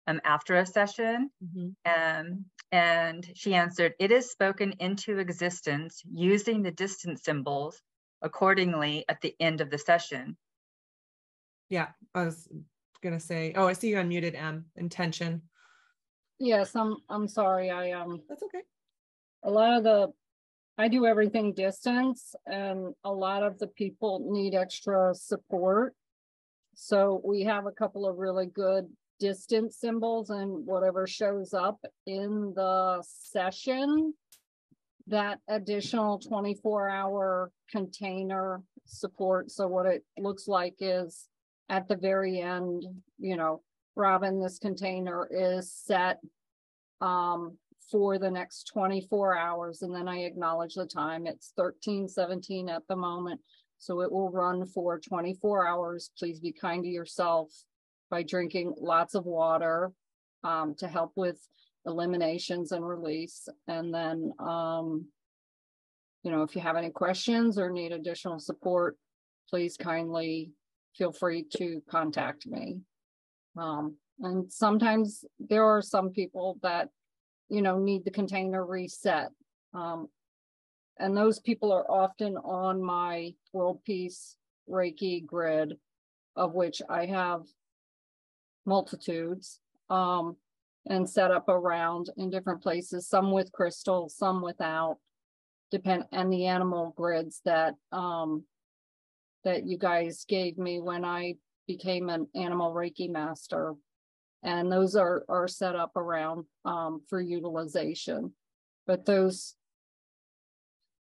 um, after a session. Mm-hmm. Um, and she answered, It is spoken into existence using the distance symbols accordingly at the end of the session. Yeah, I was gonna say, oh, I see you unmuted, M. Intention. Yes, I'm I'm sorry. I um that's okay. A lot of the I do everything distance and a lot of the people need extra support. So we have a couple of really good distance symbols and whatever shows up in the session, that additional 24 hour container support. So what it looks like is at the very end, you know, Robyn, this container is set um, for the next 24 hours. And then I acknowledge the time. It's 13, 17 at the moment. So it will run for 24 hours. Please be kind to yourself by drinking lots of water um, to help with eliminations and release. And then, um, you know, if you have any questions or need additional support, please kindly feel free to contact me. Um, and sometimes there are some people that, you know, need the container reset. Um, and those people are often on my World Peace Reiki grid, of which I have multitudes um, and set up around in different places, some with crystals, some without, depend and the animal grids that um, that you guys gave me when I became an animal Reiki master. And those are are set up around um, for utilization. But those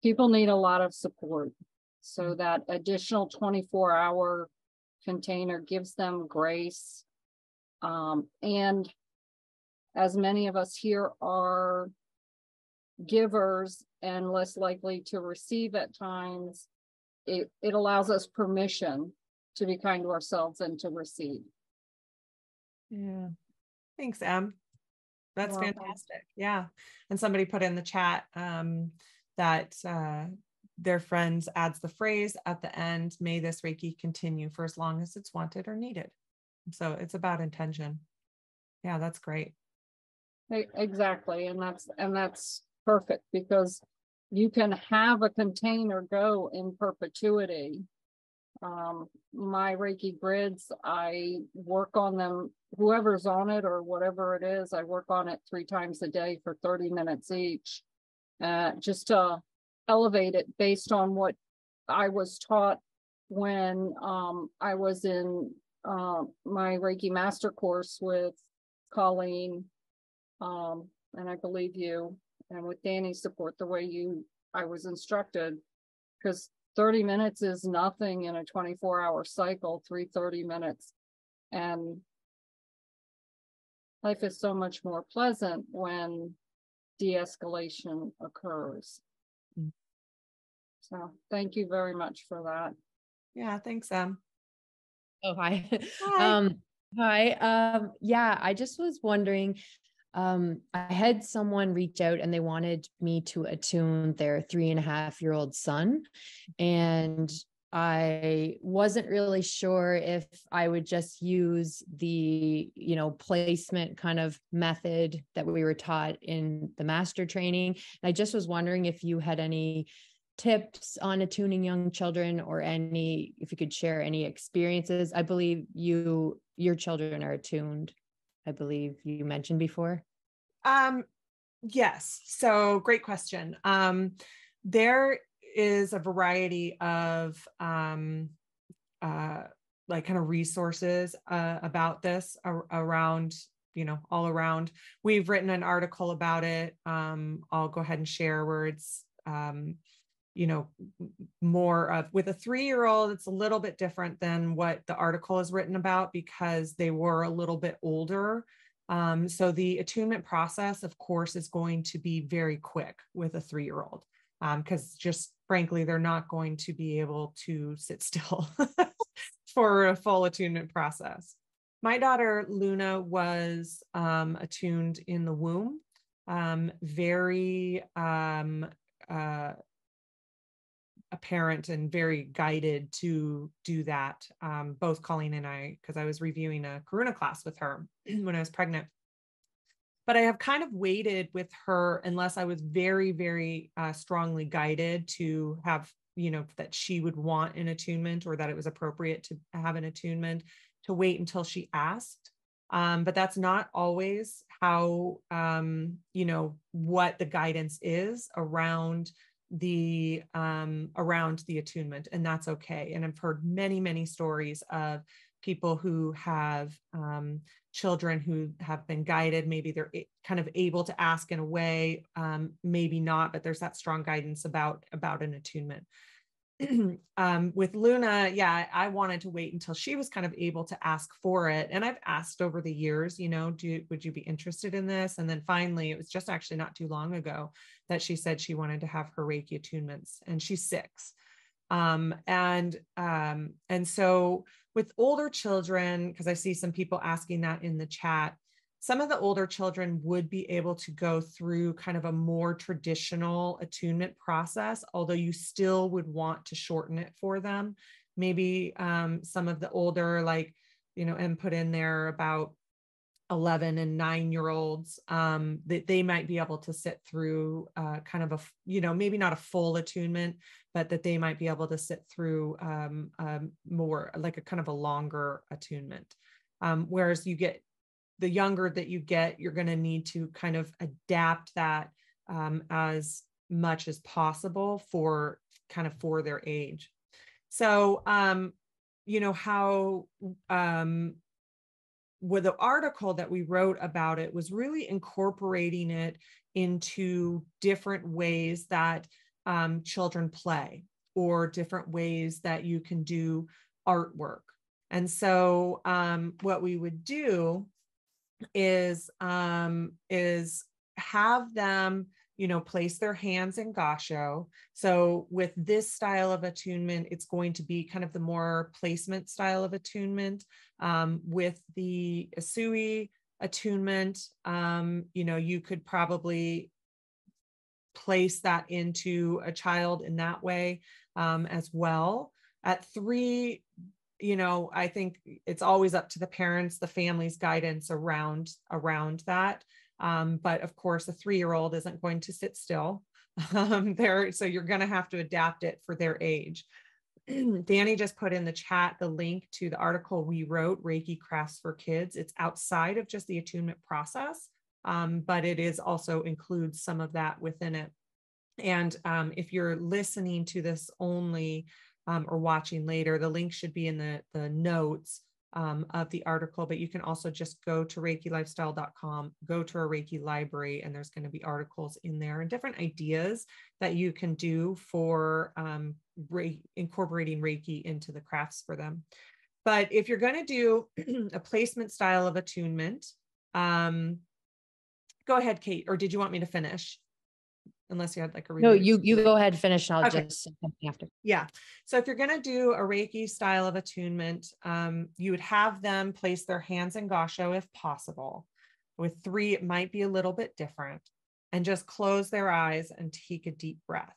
people need a lot of support. So mm. that additional 24 hour container gives them grace um, and as many of us here are givers and less likely to receive at times, it, it allows us permission to be kind to ourselves and to receive. Yeah. Thanks, Em. That's fantastic. Yeah. And somebody put in the chat um, that uh, their friends adds the phrase at the end, may this Reiki continue for as long as it's wanted or needed. So it's about intention. Yeah, that's great. Exactly. And that's and that's perfect because you can have a container go in perpetuity. Um, my Reiki grids, I work on them, whoever's on it or whatever it is, I work on it three times a day for 30 minutes each, uh, just to elevate it based on what I was taught when um, I was in uh, my Reiki master course with Colleen, um, and I believe you, and with Danny's support, the way you I was instructed, because 30 minutes is nothing in a 24 hour cycle, three 30 minutes. And life is so much more pleasant when de-escalation occurs. Mm. So thank you very much for that. Yeah, thanks, Em. Oh, hi. Hi. um, hi. Um, yeah, I just was wondering. Um, I had someone reach out and they wanted me to attune their three and a half year old son. And I wasn't really sure if I would just use the, you know, placement kind of method that we were taught in the master training. And I just was wondering if you had any tips on attuning young children or any if you could share any experiences. I believe you your children are attuned. I believe you mentioned before. Um yes. So great question. Um there is a variety of um, uh, like kind of resources uh, about this ar- around you know all around we've written an article about it um, i'll go ahead and share where it's um, you know more of with a three year old it's a little bit different than what the article is written about because they were a little bit older um, so the attunement process of course is going to be very quick with a three year old because um, just frankly, they're not going to be able to sit still for a full attunement process. My daughter Luna was um, attuned in the womb, um, very um, uh, apparent and very guided to do that. Um, both Colleen and I, because I was reviewing a Karuna class with her when I was pregnant but I have kind of waited with her unless I was very, very uh, strongly guided to have, you know, that she would want an attunement or that it was appropriate to have an attunement to wait until she asked. Um, but that's not always how, um, you know, what the guidance is around the um, around the attunement, and that's okay. And I've heard many, many stories of people who have um, children who have been guided maybe they're kind of able to ask in a way um, maybe not but there's that strong guidance about about an attunement um, with luna yeah i wanted to wait until she was kind of able to ask for it and i've asked over the years you know do would you be interested in this? And then finally it was just actually not too long ago that she said she wanted to have her reiki attunements and she's six. Um, and um, and so with older children, because I see some people asking that in the chat, some of the older children would be able to go through kind of a more traditional attunement process, although you still would want to shorten it for them. Maybe um, some of the older, like, you know, and put in there about 11 and nine year olds um, that they might be able to sit through uh, kind of a you know maybe not a full attunement but that they might be able to sit through um, more like a kind of a longer attunement um, whereas you get the younger that you get you're going to need to kind of adapt that um, as much as possible for kind of for their age so um, you know how um, with the article that we wrote about it was really incorporating it into different ways that um, children play or different ways that you can do artwork. And so um, what we would do is um, is have them you know, place their hands in gassho. So with this style of attunement, it's going to be kind of the more placement style of attunement. Um, with the Usui attunement, um, you know, you could probably place that into a child in that way um, as well. At three, you know, I think it's always up to the parents, the family's guidance around around that. Um, but of course, a three-year-old isn't going to sit still. Um, there, so you're going to have to adapt it for their age. Danny just put in the chat the link to the article we wrote, Reiki Crafts for Kids. It's outside of just the attunement process, um, but it is also includes some of that within it. And um, if you're listening to this only um, or watching later, the link should be in the, the notes um, of the article, but you can also just go to reikilifestyle.com, go to our Reiki library, and there's going to be articles in there and different ideas that you can do for um, re- incorporating Reiki into the crafts for them. But if you're going to do a placement style of attunement, um, go ahead, Kate, or did you want me to finish? Unless you had like a No, you you go ahead, finish, and I'll Okay. just after. Yeah. So if you're going to do a Reiki style of attunement, um, you would have them place their hands in Gasho if possible. With three, it might be a little bit different. And just close their eyes and take a deep breath.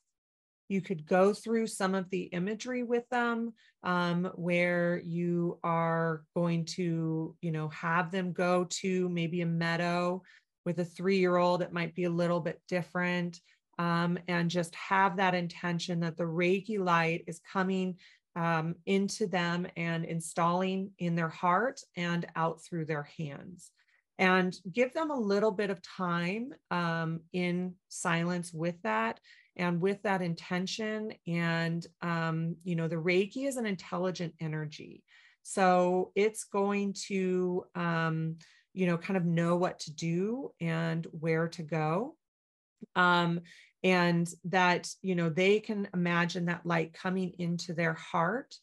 You could go through some of the imagery with them um, where you are going to, you know, have them go to maybe a meadow with a three year old. It might be a little bit different um, and just have that intention that the Reiki light is coming um, into them and installing in their heart and out through their hands. And give them a little bit of time um, in silence with that and with that intention. And, um, you know, the Reiki is an intelligent energy. So it's going to, um, you know, kind of know what to do and where to go um, and that you know they can imagine that light coming into their heart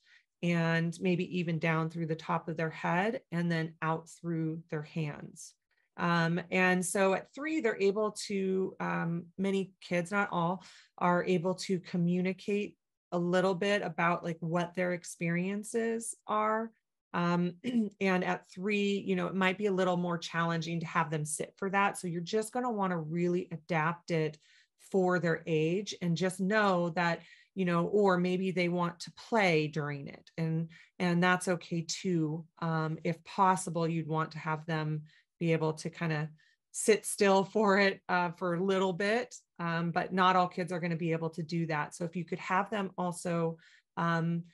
and maybe even down through the top of their head and then out through their hands um, and so at three they're able to um, many kids not all are able to communicate a little bit about like what their experiences are um, and at three, you know, it might be a little more challenging to have them sit for that. So you're just going to want to really adapt it for their age and just know that, you know, or maybe they want to play during it. And, and that's okay too. Um, if possible, you'd want to have them be able to kind of sit still for it uh, for a little bit. Um, but not all kids are going to be able to do that. So if you could have them also, um,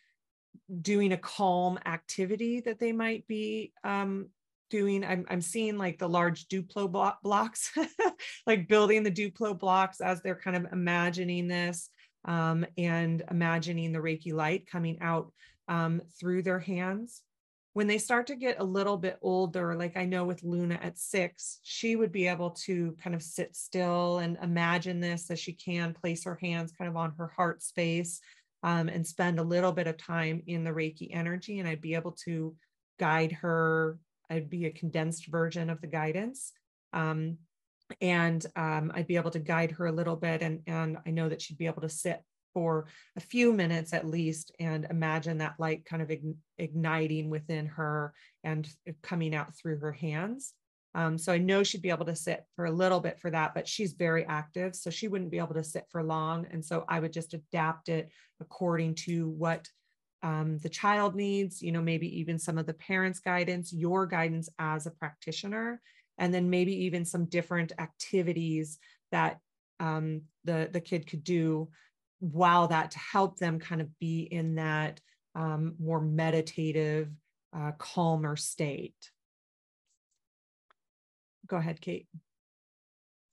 doing a calm activity that they might be um, doing. I'm, I'm seeing like the large Duplo blo- blocks, like building the Duplo blocks as they're kind of imagining this um, and imagining the Reiki light coming out um, through their hands. When they start to get a little bit older, like I know with Luna at six, she would be able to kind of sit still and imagine this as she can place her hands kind of on her heart space um, and spend a little bit of time in the Reiki energy. And I'd be able to guide her. I'd be a condensed version of the guidance. Um, and um, I'd be able to guide her a little bit. And, and I know that she'd be able to sit for a few minutes at least and imagine that light kind of ign- igniting within her and coming out through her hands. Um, so I know she'd be able to sit for a little bit for that, but she's very active. So she wouldn't be able to sit for long. And so I would just adapt it according to what um, the child needs, you know, maybe even some of the parents' guidance, your guidance as a practitioner, and then maybe even some different activities that um, the, the kid could do while that to help them kind of be in that um, more meditative, uh, calmer state go ahead, Kate.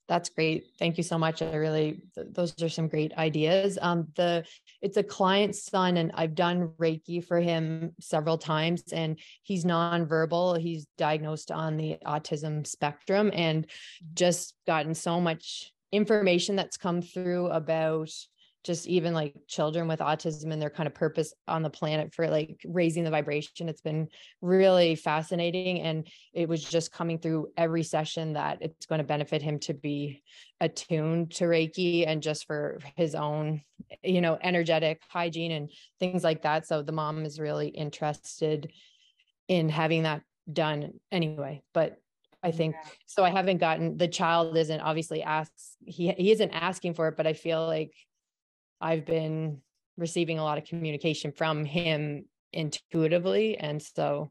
That's great. Thank you so much. I really, th- those are some great ideas. Um, the it's a client's son, and I've done Reiki for him several times, and he's nonverbal. He's diagnosed on the autism spectrum, and just gotten so much information that's come through about just even like children with autism and their kind of purpose on the planet for like raising the vibration. It's been really fascinating. And it was just coming through every session that it's going to benefit him to be attuned to Reiki and just for his own, you know, energetic hygiene and things like that. So the mom is really interested in having that done anyway. But I think Yeah. so. I haven't gotten the child isn't obviously asks he he isn't asking for it, but I feel like I've been receiving a lot of communication from him intuitively. And so,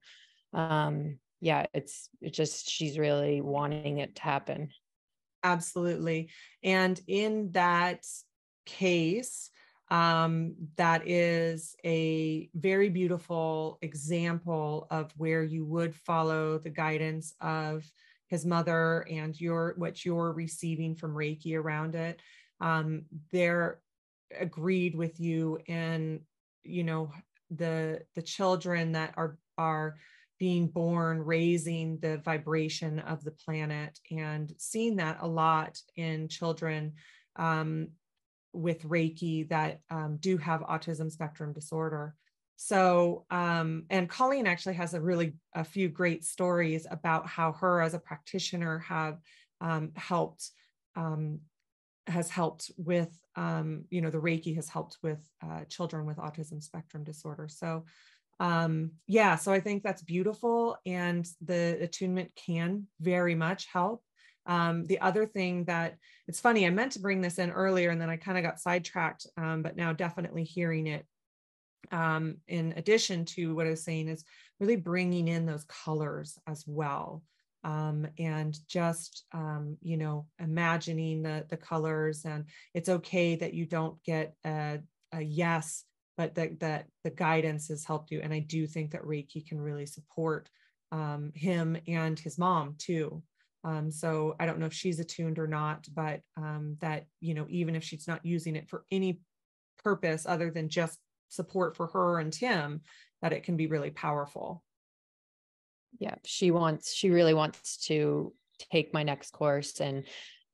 um, yeah, it's, it's just, she's really wanting it to happen. Absolutely. And in that case, um, that is a very beautiful example of where you would follow the guidance of his mother and your what you're receiving from Reiki around it. Um, they're agreed with you in, you know, the the children that are are being born, raising the vibration of the planet, and seeing that a lot in children um, with Reiki that um, do have autism spectrum disorder. so um, and colleen actually has a really a few great stories about how her as a practitioner have um, helped um, has helped with um, you know the reiki has helped with uh, children with autism spectrum disorder. So um, yeah so i think that's beautiful and the attunement can very much help. Um, the other thing that it's funny i meant to bring this in earlier and then i kind of got sidetracked um, but now definitely hearing it um, in addition to what i was saying is really bringing in those colors as well um, and just um, you know imagining the the colors and it's okay that you don't get a, a yes but that that the guidance has helped you and i do think that reiki can really support um, him and his mom too. Um, so i don't know if she's attuned or not but um, that you know even if she's not using it for any purpose other than just support for her and him that it can be really powerful yeah she wants she really wants to take my next course and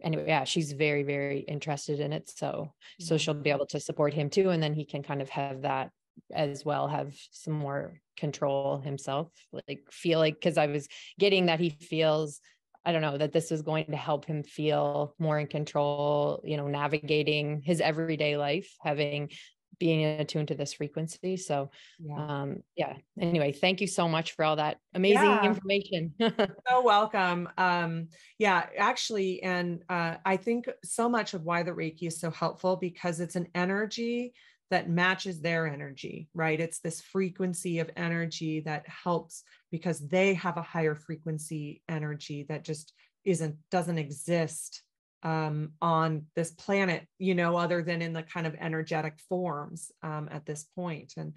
anyway yeah she's very very interested in it so so mm-hmm. she'll be able to support him too and then he can kind of have that as well have some more control himself like feel like because i was getting that he feels i don't know that this is going to help him feel more in control you know navigating his everyday life having being attuned to this frequency. So, yeah. um, yeah. Anyway, thank you so much for all that amazing yeah. information. so welcome. Um, yeah, actually, and uh, I think so much of why the Reiki is so helpful because it's an energy that matches their energy, right? It's this frequency of energy that helps because they have a higher frequency energy that just isn't doesn't exist um, on this planet, you know, other than in the kind of energetic forms um, at this point. And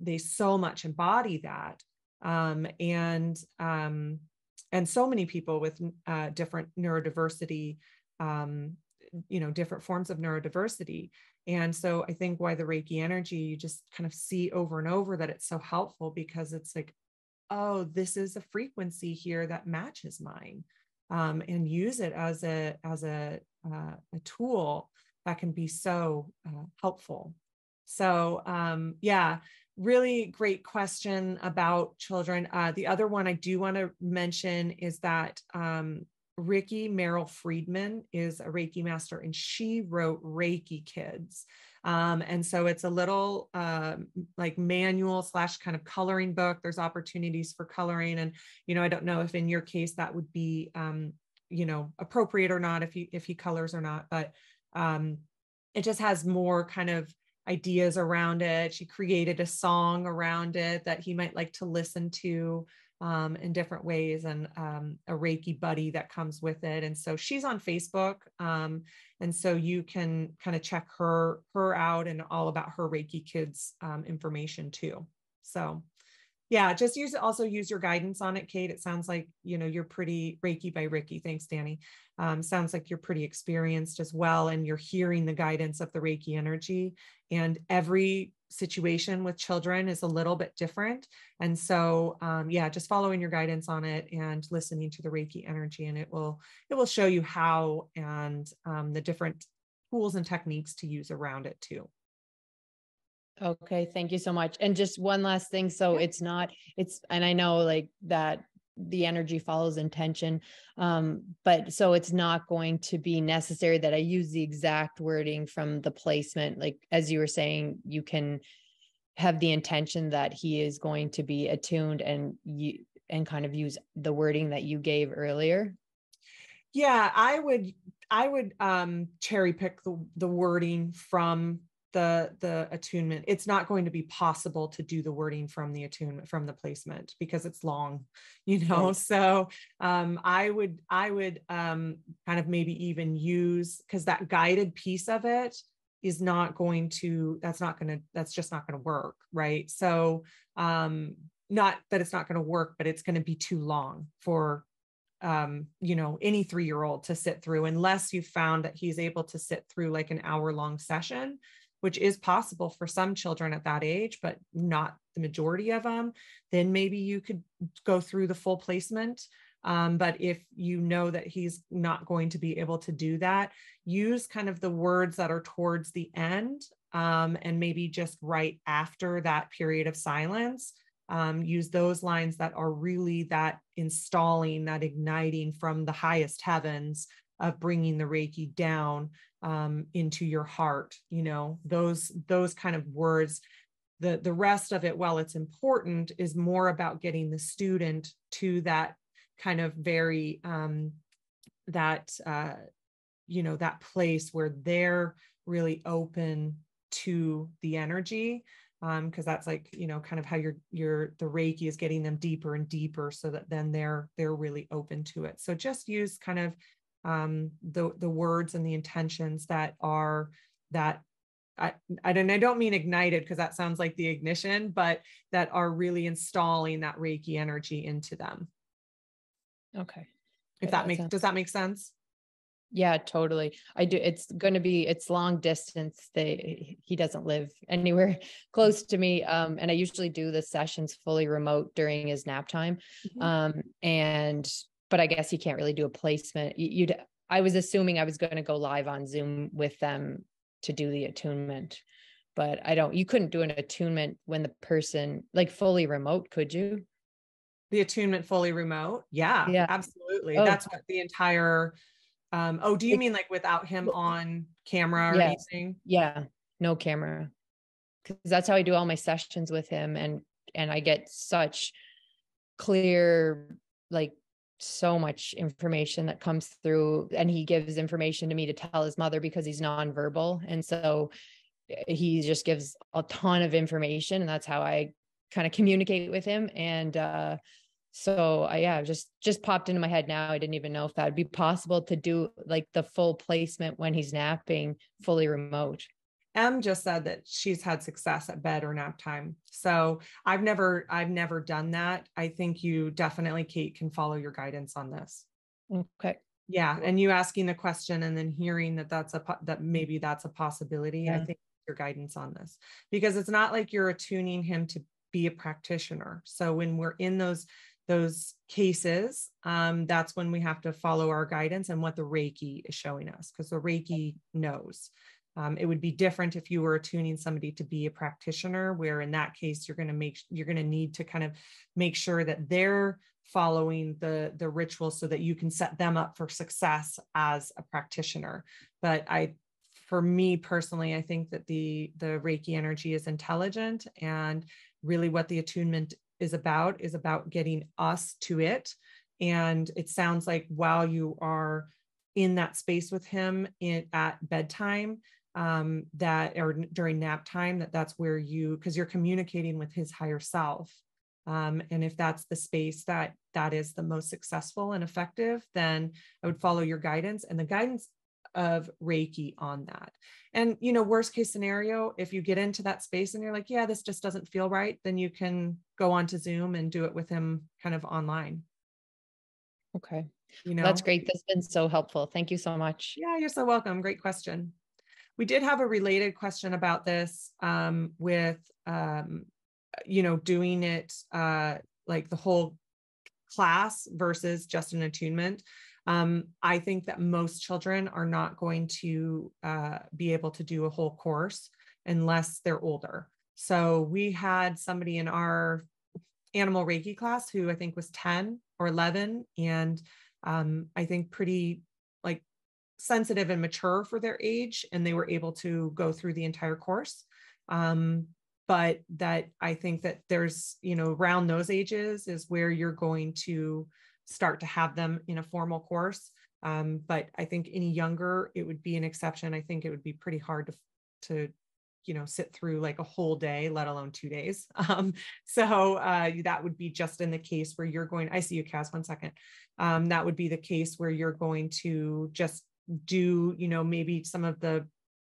they so much embody that. Um, and um, and so many people with uh, different neurodiversity, um, you know, different forms of neurodiversity. And so I think why the Reiki energy, you just kind of see over and over that it's so helpful because it's like, oh, this is a frequency here that matches mine um, and use it as a as a uh, a tool that can be so uh, helpful. So um, yeah, really great question about children. Uh, the other one I do want to mention is that um, Ricky Merrill Friedman is a Reiki master, and she wrote Reiki Kids. Um, and so it's a little uh, like manual slash kind of coloring book. There's opportunities for coloring. And, you know, I don't know if in your case that would be, um, you know, appropriate or not, if he, if he colors or not, but um, it just has more kind of ideas around it. She created a song around it that he might like to listen to um, in different ways and um, a Reiki buddy that comes with it. And so she's on Facebook. Um, and so you can kind of check her, her out and all about her Reiki kids um, information too. So yeah, just use also use your guidance on it, Kate. It sounds like, you know, you're pretty Reiki by Ricky. Thanks, Danny. Um, sounds like you're pretty experienced as well. And you're hearing the guidance of the Reiki energy. And every situation with children is a little bit different. And so, um, yeah, just following your guidance on it and listening to the Reiki energy, and it will it will show you how and um, the different tools and techniques to use around it too. Okay, thank you so much. And just one last thing. So it's not, it's, and I know like that the energy follows intention. Um, but so it's not going to be necessary that I use the exact wording from the placement. Like, as you were saying, you can have the intention that he is going to be attuned and you, and kind of use the wording that you gave earlier. Yeah, I would, I would um, cherry pick the, the wording from the the attunement it's not going to be possible to do the wording from the attunement from the placement because it's long you know? Right. so um, i would i would um, kind of maybe even use because that guided piece of it is not going to that's not going to that's just not going to work right? So um not that it's not going to work but it's going to be too long for um, you know, any three year old to sit through, unless you found that he's able to sit through like an hour long session which is possible for some children at that age, but not the majority of them, then maybe you could go through the full placement. Um, but if you know that he's not going to be able to do that, use kind of the words that are towards the end um, and maybe just right after that period of silence um, use those lines that are really that installing that igniting from the highest heavens of bringing the reiki down um, into your heart you know those those kind of words. The the rest of it while it's important is more about getting the student to that kind of very um, that uh, you know that place where they're really open to the energy because um, that's like you know kind of how your your the reiki is getting them deeper and deeper so that then they're they're really open to it. So just use kind of um, the the words and the intentions that are that I, I don't I don't mean ignited because that sounds like the ignition, but that are really installing that Reiki energy into them. Okay. If that, that makes does that make sense? Yeah, totally. I do. It's going to be it's long distance. They he doesn't live anywhere close to me, um, and I usually do the sessions fully remote during his nap time. Mm-hmm. Um, and but I guess you can't really do a placement. You'd I was assuming I was going to go live on Zoom with them to do the attunement, but I don't. You couldn't do an attunement when the person like fully remote, could you? The attunement fully remote, yeah, yeah, absolutely. Oh. That's what the entire um, oh, do you mean like without him on camera or yes. anything? Yeah, no camera. Because that's how I do all my sessions with him, and and I get such clear, like so much information that comes through, and he gives information to me to tell his mother because he's nonverbal, and so eh, he just gives a ton of information, and that's how I kind of communicate with him. And uh, so I, yeah, just just popped into my head now. I didn't even know if that would be possible to do like the full placement when he's napping fully remote. Em just said that she's had success at bed or nap time. So I've never I've never done that. I think you definitely Kate can follow your guidance on this. Okay. Yeah, and you asking the question and then hearing that that's a that maybe that's a possibility. Yeah. I think your guidance on this because it's not like you're attuning him to be a practitioner. So when we're in those those cases, um, that's when we have to follow our guidance and what the Reiki is showing us, because the Reiki knows. Um, it would be different if you were tuning somebody to be a practitioner, where in that case you're going to make you're going to need to kind of make sure that they're following the the ritual so that you can set them up for success as a practitioner. But I, for me personally, I think that the the Reiki energy is intelligent and really what the attunement is about is about getting us to it and it sounds like while you are in that space with him in, at bedtime um, that or during nap time that that's where you because you're communicating with his higher self um, and if that's the space that that is the most successful and effective then i would follow your guidance and the guidance of Reiki on that. And, you know, worst case scenario, if you get into that space and you're like, yeah, this just doesn't feel right, then you can go on to Zoom and do it with him kind of online. Okay. You know, that's great. That's been so helpful. Thank you so much. Yeah, you're so welcome. Great question. We did have a related question about this um, with, um, you know, doing it uh, like the whole class versus just an attunement. Um, I think that most children are not going to uh, be able to do a whole course unless they're older. So we had somebody in our animal Reiki class who I think was 10 or 11, and um, I think pretty sensitive and mature for their age, and they were able to go through the entire course. Um, but that I think that there's, you know, around those ages is where you're going to start to have them in a formal course. Um, but I think any younger, it would be an exception. I think it would be pretty hard to, to you know, sit through like a whole day, let alone two days. Um, so uh, that would be just in the case where you're going, I see you, Kaz, one second. Um, that would be the case where you're going to just do, you know, maybe some of the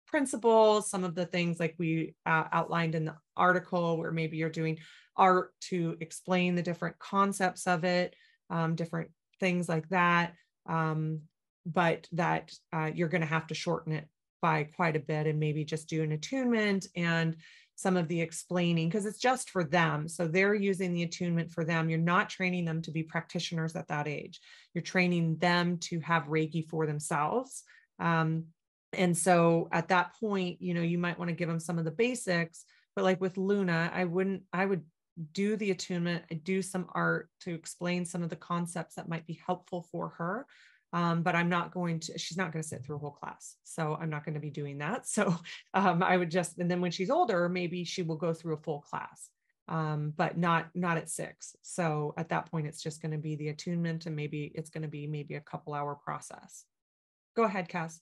principles, some of the things like we uh, outlined in the article, where maybe you're doing art to explain the different concepts of it um, different things like that. Um, but that uh, you're going to have to shorten it by quite a bit and maybe just do an attunement and some of the explaining because it's just for them. So they're using the attunement for them. You're not training them to be practitioners at that age. You're training them to have Reiki for themselves. Um, and so at that point you know you might want to give them some of the basics but like with luna i wouldn't i would do the attunement I do some art to explain some of the concepts that might be helpful for her um, but i'm not going to she's not going to sit through a whole class so i'm not going to be doing that so um, i would just and then when she's older maybe she will go through a full class um, but not not at six so at that point it's just going to be the attunement and maybe it's going to be maybe a couple hour process go ahead cass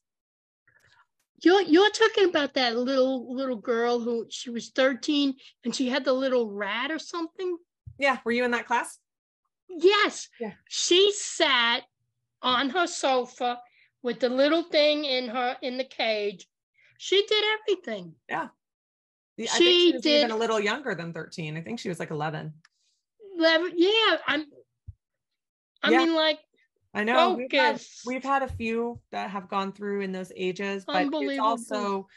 You're you're talking about that little little girl who she was 13 and she had the little rat or something? yeah were you in that class Yes. Yeah. She sat on her sofa with the little thing in her in the cage. She did everything. Yeah, I She she was even did- a little younger than 13 i think she was like 11 Lev- Yeah, I'm I Yeah. mean like I know we've had, we've had a few that have gone through in those ages, but it's also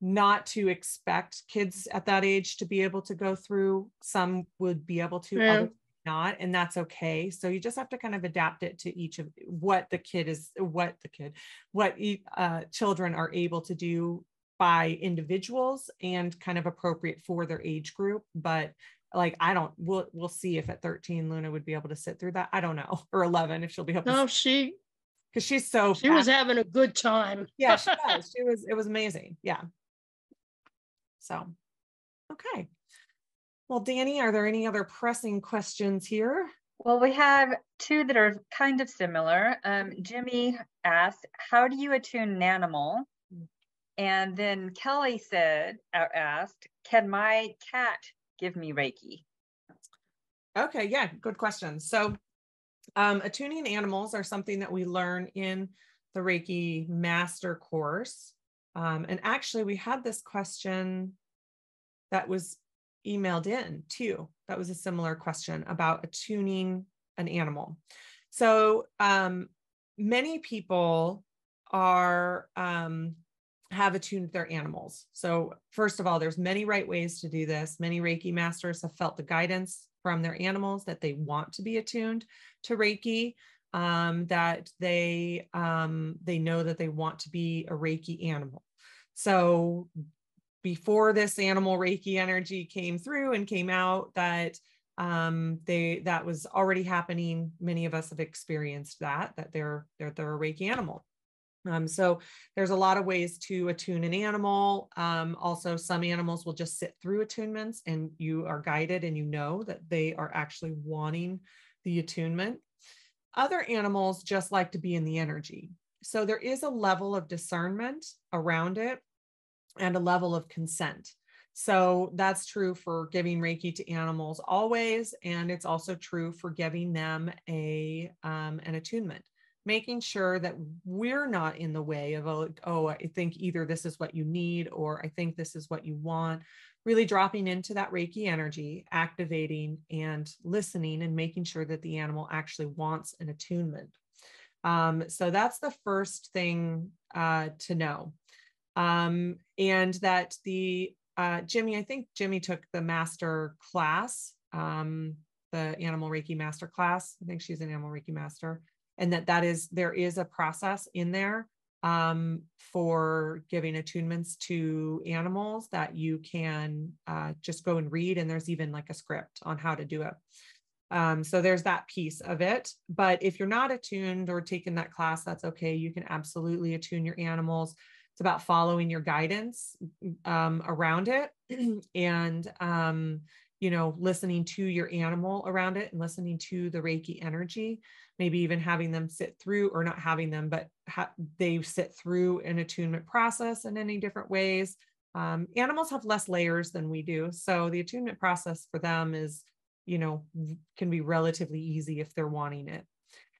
not to expect kids at that age to be able to go through. Some would be able to, Yeah. others not, and that's okay. So you just have to kind of adapt it to each of what the kid is, what the kid, what e- uh, children are able to do by individuals and kind of appropriate for their age group. But like I don't, we'll we'll see if at 13 Luna would be able to sit through that. I don't know, or 11 if she'll be able to no, she because she's so she was having a good time. yeah she was she was it was amazing yeah so okay well danny are there any other pressing questions here Well, we have two that are kind of similar. Um, Jimmy asked, "How do you attune an animal?" And then Kelly said, asked, "Can my cat give me Reiki?" okay yeah good question so um, attuning animals are something that we learn in the reiki master course um, and actually we had this question that was emailed in too. That was a similar question about attuning an animal. So um, many people are um, have attuned their animals. So first of all there's many right ways to do this. Many reiki masters have felt the guidance from their animals that they want to be attuned to reiki um, that they um, they know that they want to be a reiki animal. So before this animal reiki energy came through and came out that um, they that was already happening many of us have experienced that that they're they're, they're a reiki animal um, so there's a lot of ways to attune an animal. Um, also, some animals will just sit through attunements and you are guided and you know that they are actually wanting the attunement. Other animals just like to be in the energy. So there is a level of discernment around it and a level of consent. So that's true for giving Reiki to animals always, and it's also true for giving them a um, an attunement making sure that we're not in the way of oh, oh i think either this is what you need or i think this is what you want. Really dropping into that reiki energy activating and listening and making sure that the animal actually wants an attunement. Um, so that's the first thing uh, to know um, and that the uh, jimmy i think jimmy took the master class um, the animal reiki master class. I think she's an animal reiki master. And that that is there is a process in there um, for giving attunements to animals that you can uh, just go and read. And there's even like a script on how to do it. Um, so there's that piece of it. But if you're not attuned or taking that class that's okay. You can absolutely attune your animals it's about following your guidance um, around it and um, you know listening to your animal around it and listening to the reiki energy maybe even having them sit through or not having them but ha- they sit through an attunement process in any different ways. Um, animals have less layers than we do so the attunement process for them is you know can be relatively easy if they're wanting it.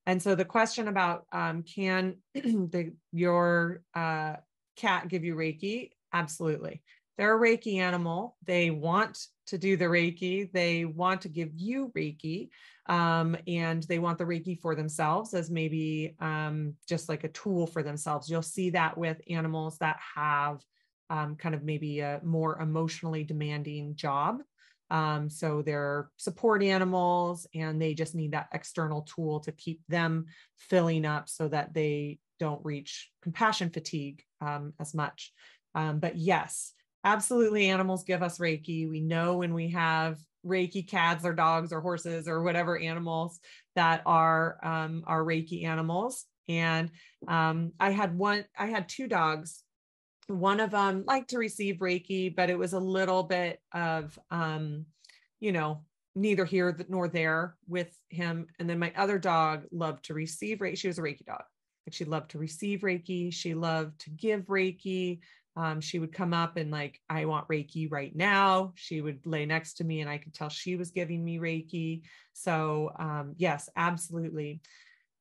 And so the question about um, can the your uh, cat give you reiki? Absolutely. They're a reiki animal. They want to do the reiki. They want to give you reiki um, and they want the reiki for themselves as maybe um, just like a tool for themselves. You'll see that with animals that have um, kind of maybe a more emotionally demanding job um, so they're support animals and they just need that external tool to keep them filling up so that they don't reach compassion fatigue um, as much. Um, but yes, absolutely, animals give us Reiki. We know when we have Reiki cats or dogs or horses or whatever animals that are um, are Reiki animals. And um, I had one, I had two dogs. One of them liked to receive Reiki, but it was a little bit of, um, you know, neither here nor there with him. And then my other dog loved to receive Reiki. She was a Reiki dog. Like she loved to receive Reiki. She loved to give Reiki. Um, she would come up and like, I want Reiki right now. She would lay next to me and I could tell she was giving me Reiki. So um, yes, absolutely.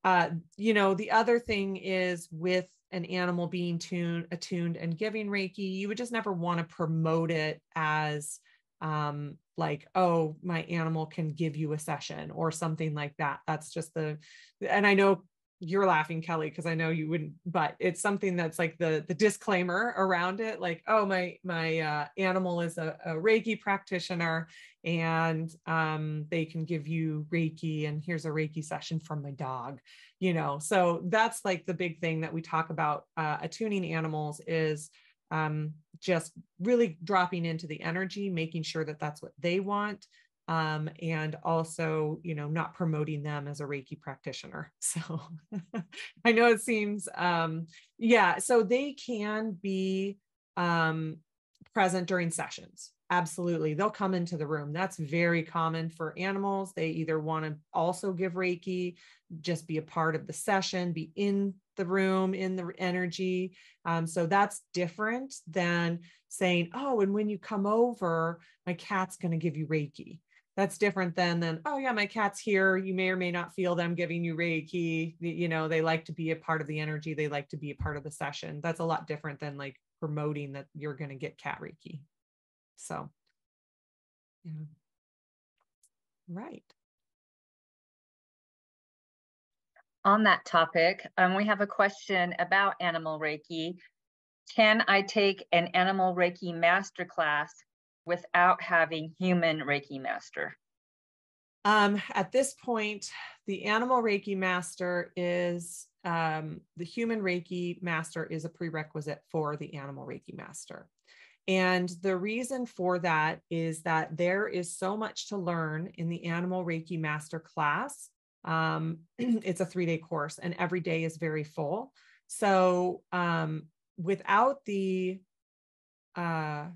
Uh, you know, the other thing is with an animal being tuned, attuned and giving Reiki, you would just never want to promote it as um, like, oh, my animal can give you a session or something like that. That's just the, and I know you're laughing kelly because i know you wouldn't but it's something that's like the the disclaimer around it like oh my my uh, animal is a, a, reiki practitioner and um, they can give you reiki and here's a reiki session from my dog you know? So that's like the big thing that we talk about uh, attuning animals is um, just really dropping into the energy making sure that that's what they want um, and also, you know, not promoting them as a Reiki practitioner. So I know it seems, um, yeah, so they can be um, present during sessions. Absolutely. They'll come into the room. That's very common for animals. They either want to also give Reiki, just be a part of the session, be in the room, in the energy. Um, so that's different than saying, oh, and when you come over, my cat's going to give you Reiki that's different than than oh yeah my cat's here you may or may not feel them giving you reiki you know they like to be a part of the energy they like to be a part of the session. That's a lot different than like promoting that you're going to get cat reiki. So yeah. Right. On that topic um, we have a question about animal reiki. Can i take an animal reiki masterclass without having human Reiki master? Um, at this point, the animal Reiki master is um, the human Reiki master is a prerequisite for the animal Reiki master. And the reason for that is that there is so much to learn in the animal Reiki master class. Um, it's a three day course, and every day is very full. So, um, without the uh,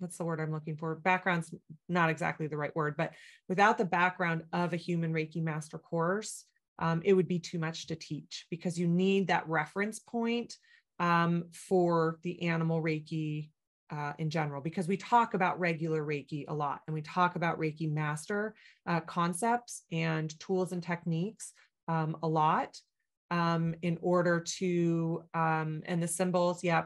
what's the word I'm looking for? Background's not exactly the right word, but without the background of a human Reiki master course, um, it would be too much to teach because you need that reference point um, for the animal Reiki uh, in general, because we talk about regular Reiki a lot and we talk about Reiki master uh, concepts and tools and techniques um, a lot um, in order to, um, and the symbols, yeah,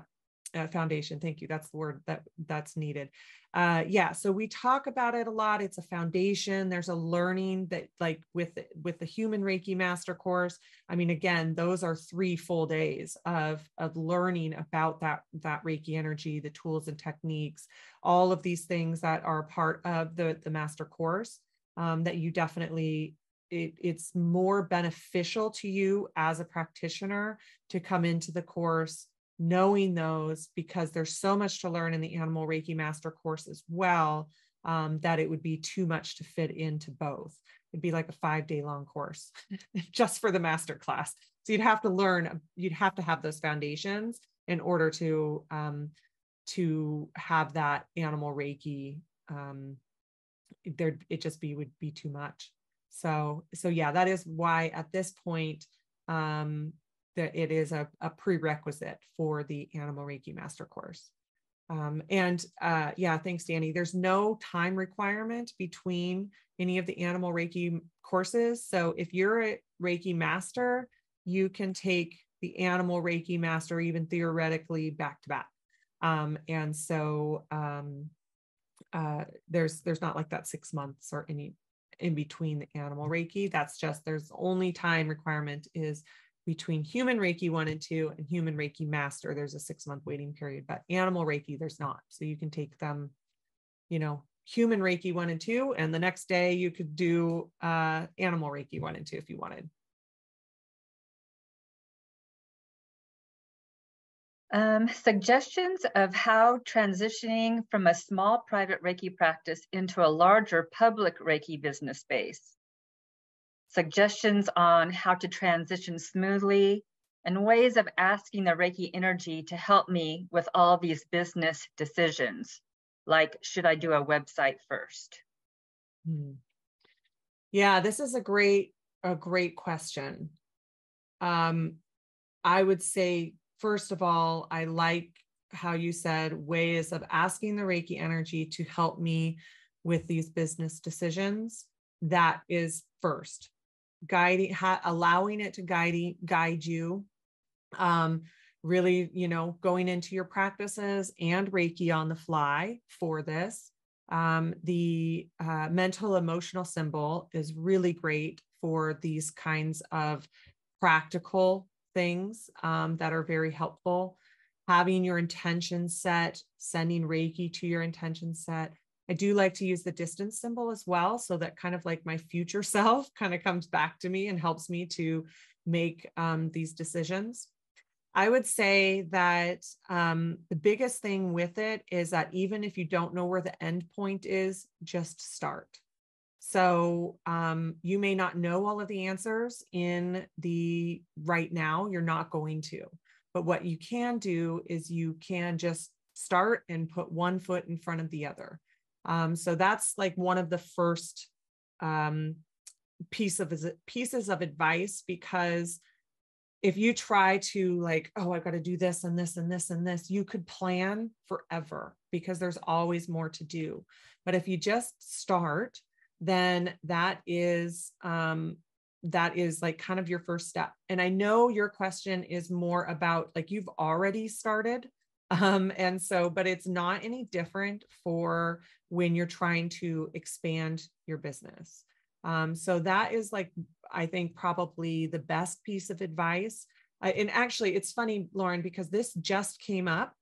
uh, foundation. Thank you. That's the word that that's needed. Uh, yeah so we talk about it a lot. It's a foundation. There's a learning that like with with the human reiki master course i mean again those are three full days of of learning about that that reiki energy the tools and techniques all of these things that are part of the the master course um, that you definitely it, it's more beneficial to you as a practitioner to come into the course knowing those because there's so much to learn in the animal reiki master course as well um, that it would be too much to fit into both. It'd be like a five day long course just for the master class. So you'd have to learn you'd have to have those foundations in order to um, to have that animal reiki um, there it just be would be too much. So so yeah that is why at this point um that it is a, a prerequisite for the Animal Reiki Master course. Um, and uh, yeah, thanks, Danny. There's no time requirement between any of the Animal Reiki courses. So if you're a Reiki Master, you can take the Animal Reiki Master even theoretically back to back. Um, and so um, uh, there's there's not like that six months or any in between the animal reiki that's just there's only time requirement is between human Reiki one and two and human Reiki master, there's a six month waiting period, but animal Reiki, there's not. So you can take them, you know, human Reiki one and two, and the next day you could do uh, animal Reiki one and two if you wanted. Um, suggestions of how transitioning from a small private Reiki practice into a larger public Reiki business space. Suggestions on how to transition smoothly and ways of asking the Reiki energy to help me with all these business decisions, like should I do a website first? Hmm. Yeah, this is a great a great question. Um, I would say first of all, I like how you said ways of asking the Reiki energy to help me with these business decisions. That is first guiding, ha- allowing it to guide guide you um, really, you know, going into your practices and Reiki on the fly for this. Um, the uh, mental emotional symbol is really great for these kinds of practical things um, that are very helpful. Having your intention set, sending Reiki to your intention set. I do like to use the distance symbol as well. So that kind of like my future self kind of comes back to me and helps me to make um, these decisions. I would say that um, the biggest thing with it is that even if you don't know where the end point is, just start. So um, you may not know all of the answers in the right now, you're not going to. But what you can do is you can just start and put one foot in front of the other. Um, so that's like one of the first um, piece of pieces of advice because if you try to like oh i've got to do this and this and this and this you could plan forever because there's always more to do. But if you just start then that is um that is like kind of your first step. And i know your question is more about like you've already started um and so but it's not any different for when you're trying to expand your business um, so that is like, I think, probably the best piece of advice. Uh, and actually, it's funny, Lauren, because this just came up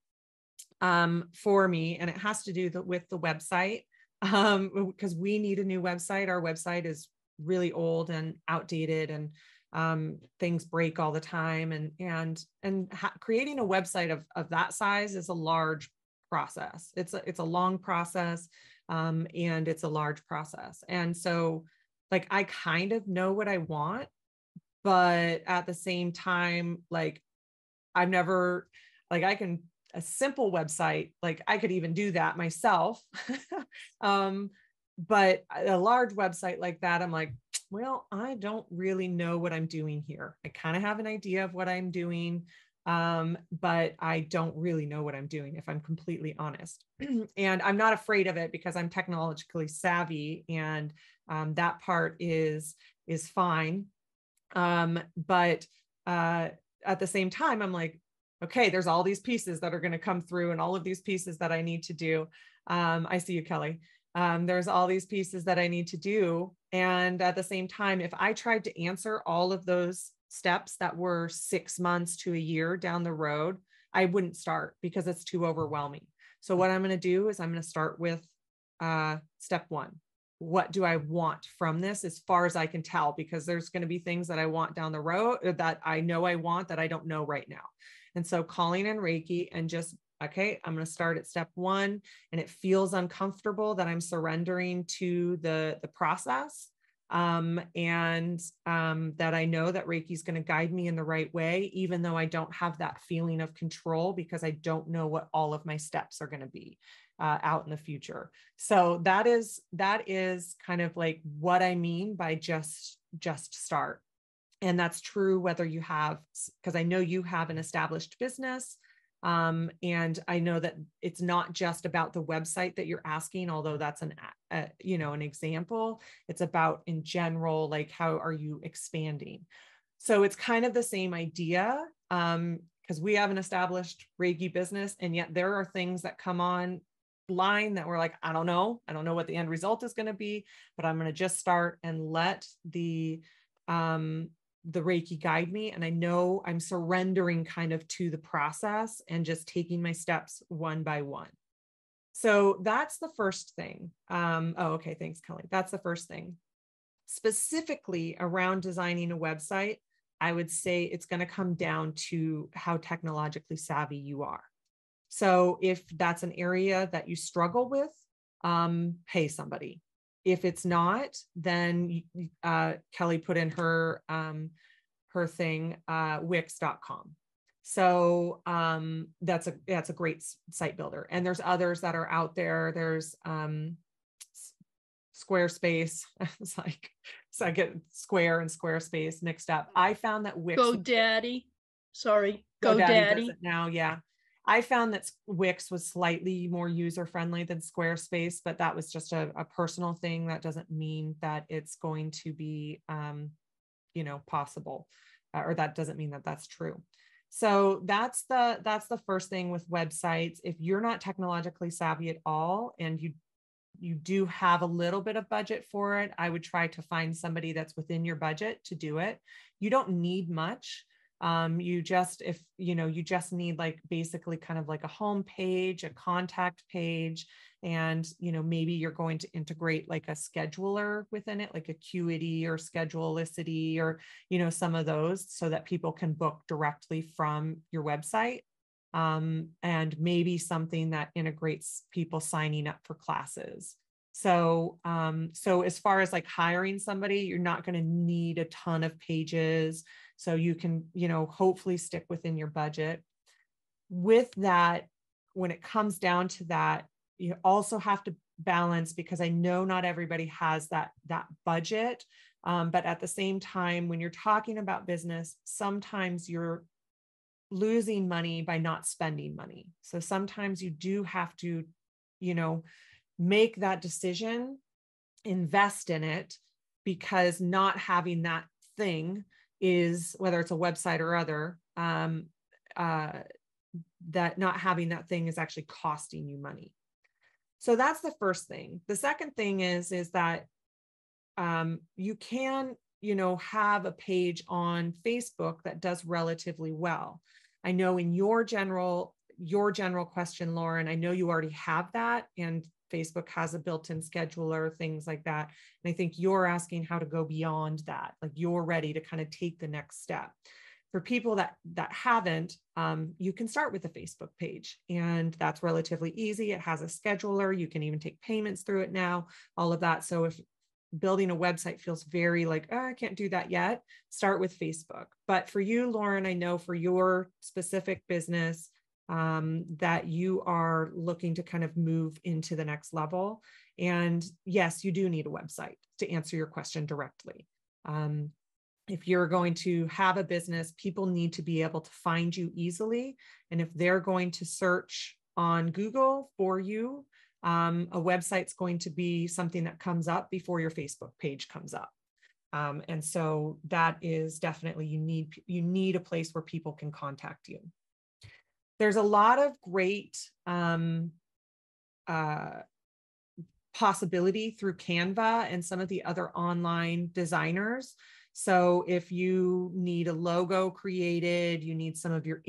um, for me, and it has to do the, with the website um, because we need a new website. Our website is really old and outdated, and um, things break all the time. And and and ha- creating a website of of that size is a large process. It's a it's a long process, um, and it's a large process. And so like I kind of know what I want, but at the same time, like I've never, like I can, a simple website, like I could even do that myself. um, but a large website like that, I'm like, well, I don't really know what I'm doing here. I kind of have an idea of what I'm doing, um, but I don't really know what I'm doing, if I'm completely honest. and I'm not afraid of it because I'm technologically savvy and um, that part is is fine um, but uh, at the same time i'm like okay there's all these pieces that are going to come through and all of these pieces that i need to do um, i see you kelly um, there's all these pieces that i need to do. And at the same time if i tried to answer all of those steps that were six months to a year down the road i wouldn't start because it's too overwhelming. So what i'm going to do is i'm going to start with uh, step one. What do I want from this as far as I can tell, because there's going to be things that I want down the road uh, that I know I want that I don't know right now. And so calling in Reiki and just, okay, I'm going to start at step one and it feels uncomfortable that I'm surrendering to the, the process. Um, and um, that I know that Reiki is going to guide me in the right way, even though I don't have that feeling of control because I don't know what all of my steps are going to be uh, out in the future. So that is that is kind of like what I mean by just just start. And that's true whether you have because I know you have an established business. Um, and I know that it's not just about the website that you're asking, although that's an, a, you know, an example. It's about in general, like how are you expanding? So it's kind of the same idea um, because we have an established Reiki business, and yet there are things that come on line that we're like, I don't know. I don't know what the end result is going to be, but I'm going to just start and let the um the Reiki guide me. And I know I'm surrendering kind of to the process and just taking my steps one by one. So that's the first thing. Um, oh, okay. Thanks, Kelly. That's the first thing. Specifically around designing a website, I would say it's going to come down to how technologically savvy you are. So if that's an area that you struggle with, um, pay somebody. If it's not, then uh, Kelly put in her um, her thing, uh, Wix.com. So um, that's a that's a great site builder. And there's others that are out there. There's um, Squarespace. it's like so I get Square and Squarespace mixed up. I found that Wix GoDaddy. Sorry, GoDaddy. GoDaddy now, yeah. I found that Wix was slightly more user friendly than Squarespace, but that was just a, a, personal thing. That doesn't mean that it's going to be, um, you know, possible, uh, or that doesn't mean that that's true. So that's the that's the first thing with websites. If you're not technologically savvy at all, and you you do have a little bit of budget for it, I would try to find somebody that's within your budget to do it. You don't need much um, you just if you know you just need like basically kind of like a home page a contact page and you know maybe you're going to integrate like a scheduler within it like acuity or schedulicity or you know some of those so that people can book directly from your website. Um, and maybe something that integrates people signing up for classes. So um, so as far as like hiring somebody you're not going to need a ton of pages so you can you know hopefully stick within your budget. With that when it comes down to that you also have to balance because i know not everybody has that that budget. Um, but at the same time when you're talking about business sometimes you're losing money by not spending money. So sometimes you do have to you know make that decision invest in it because not having that thing is whether it's a website or other um, uh, that not having that thing is actually costing you money. So that's the first thing. The second thing is is that um, you can you know have a page on facebook that does relatively well. I know in your general your general question lauren i know you already have that and Facebook has a built-in scheduler, things like that. And I think you're asking how to go beyond that, like you're ready to kind of take the next step. For people that that haven't, um, you can start with a Facebook page, and that's relatively easy. It has a scheduler. You can even take payments through it now. All of that. So if building a website feels very like oh, I can't do that yet, start with Facebook. But for you, Lauren, I know for your specific business, um, that you are looking to kind of move into the next level. And yes, you do need a website to answer your question directly. Um, if you're going to have a business, people need to be able to find you easily. And if they're going to search on Google for you, um, a website's going to be something that comes up before your Facebook page comes up. Um, and so that is definitely you need you need a place where people can contact you there's a lot of great um, uh, possibility through Canva and some of the other online designers. So if you need a logo created, you need some of your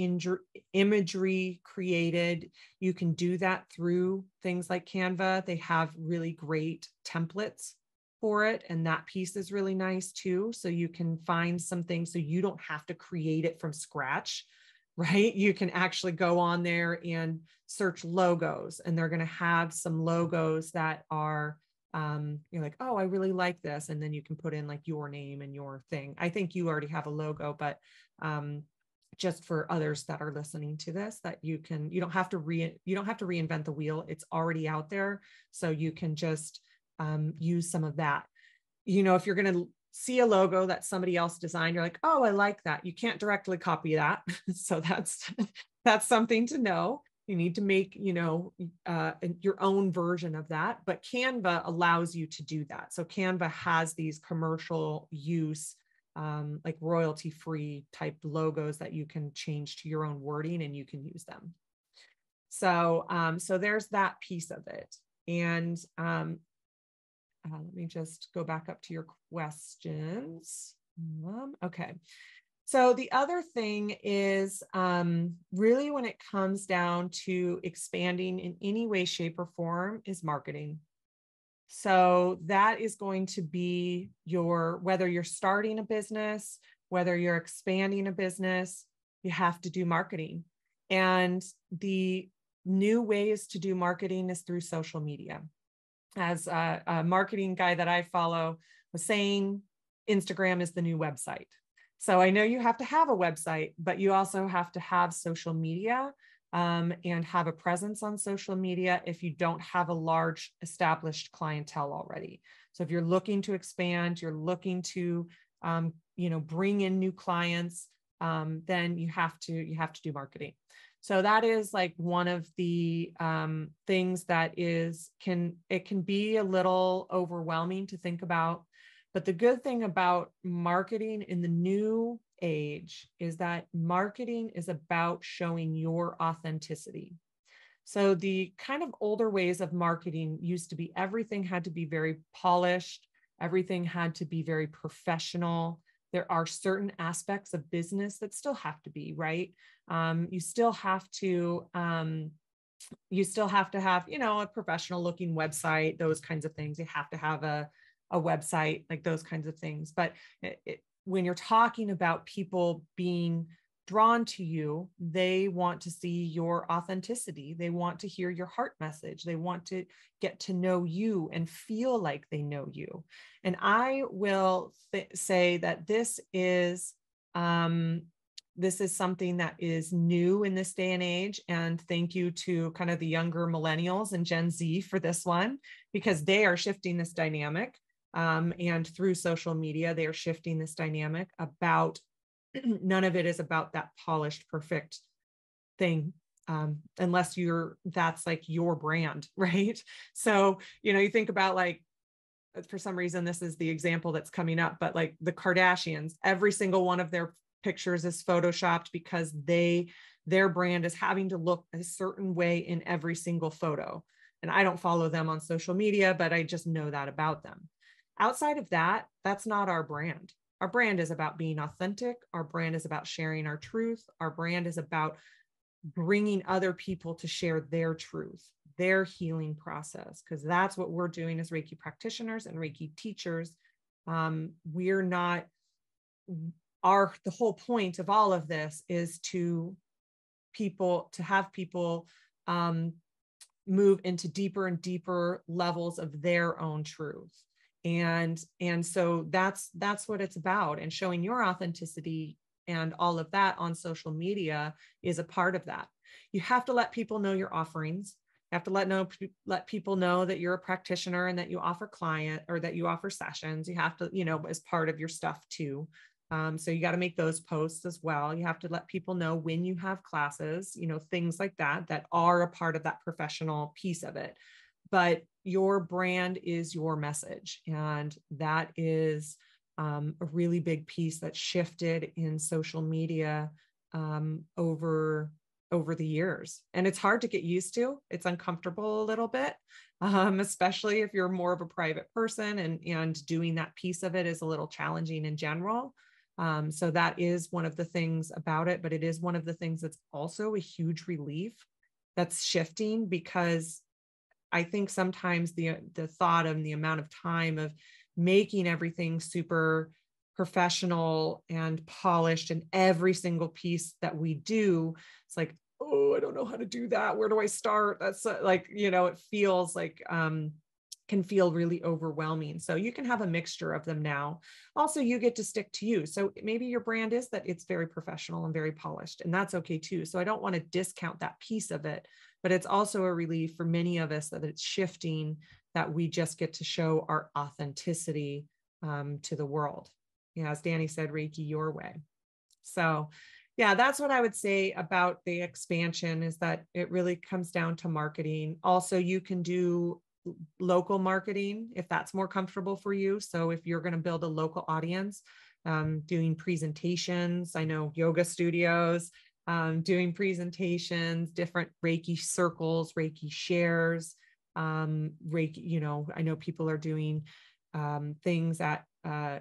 imagery created, you can do that through things like Canva. They have really great templates for it. And that piece is really nice too. So you can find something so you don't have to create it from scratch right? You can actually go on there and search logos, and they're going to have some logos that are um, you're like, oh, I really like this. And then you can put in like your name and your thing. I think you already have a logo, but um, just for others that are listening to this, that you can, you don't have to re, you don't have to reinvent the wheel. It's already out there. So you can just um, use some of that. You know, if you're going to see a logo that somebody else designed you're like oh i like that. You can't directly copy that. So that's that's something to know. You need to make you know uh, your own version of that but canva allows you to do that. So canva has these commercial use um, like royalty free type logos that you can change to your own wording and you can use them. So um, so there's that piece of it. And um, uh, let me just go back up to your questions. Um, okay. So the other thing is um, really when it comes down to expanding in any way, shape, or form is marketing. So that is going to be your, whether you're starting a business, whether you're expanding a business, you have to do marketing. And the new ways to do marketing is through social media. As a, a marketing guy that I follow was saying, Instagram is the new website. So I know you have to have a website, but you also have to have social media um, and have a presence on social media if you don't have a large established clientele already. So if you're looking to expand, you're looking to, um, you know, bring in new clients, um, then you have to you have to do marketing. So that is like one of the um, things that is can it can be a little overwhelming to think about. But the good thing about marketing in the new age is that marketing is about showing your authenticity. So the kind of older ways of marketing used to be everything had to be very polished, everything had to be very professional. There are certain aspects of business that still have to be, right? Um, you still have to um, you still have to have, you know, a professional looking website, those kinds of things. You have to have a a website, like those kinds of things. But it, it, when you're talking about people being drawn to you, they want to see your authenticity. They want to hear your heart message. They want to get to know you and feel like they know you. And I will th- say that this is um, this is something that is new in this day and age. And thank you to kind of the younger millennials and Gen Z for this one because they are shifting this dynamic. Um, and through social media, they are shifting this dynamic about none of it is about that polished, perfect thing. Um, unless you're that's like your brand, right? So, you know, you think about like for some reason this is the example that's coming up but like the kardashians every single one of their pictures is photoshopped because they their brand is having to look a certain way in every single photo and i don't follow them on social media but i just know that about them Outside of that, that's not our brand. Our brand is about being authentic. Our brand is about sharing our truth. Our brand is about bringing other people to share their truth, their healing process, because that's what we're doing as Reiki practitioners and Reiki teachers. Um, we're not, our, the whole point of all of this is to people, to have people um, move into deeper and deeper levels of their own truth and and so that's that's what it's about and showing your authenticity and all of that on social media is a part of that. You have to let people know your offerings. You have to let know let people know that you're a practitioner and that you offer client or that you offer sessions. You have to you know as part of your stuff too. Um, so you got to make those posts as well. You have to let people know when you have classes you know things like that that are a part of that professional piece of it. But your brand is your message. And that is um, a really big piece that shifted in social media um, over over the years. And it's hard to get used to. It's uncomfortable a little bit um, especially if you're more of a private person and and doing that piece of it is a little challenging in general. Um, so that is one of the things about it but it is one of the things that's also a huge relief that's shifting because I think sometimes the the thought of the amount of time of making everything super professional and polished and every single piece that we do it's like oh i don't know how to do that. Where do i start? That's uh, like you know it feels like um can feel really overwhelming. So you can have a mixture of them now. Also you get to stick to you. So maybe your brand is that it's very professional and very polished and that's okay too. So i don't want to discount that piece of it but it's also a relief for many of us that it's shifting that we just get to show our authenticity um, to the world. Yeah as danny said reiki your way. So yeah that's what i would say about the expansion is that it really comes down to marketing. Also you can do local marketing if that's more comfortable for you so if you're going to build a local audience um, doing presentations i know yoga studios um, doing presentations, different Reiki circles, Reiki shares, um, Reiki, you know, I know people are doing um, things at uh,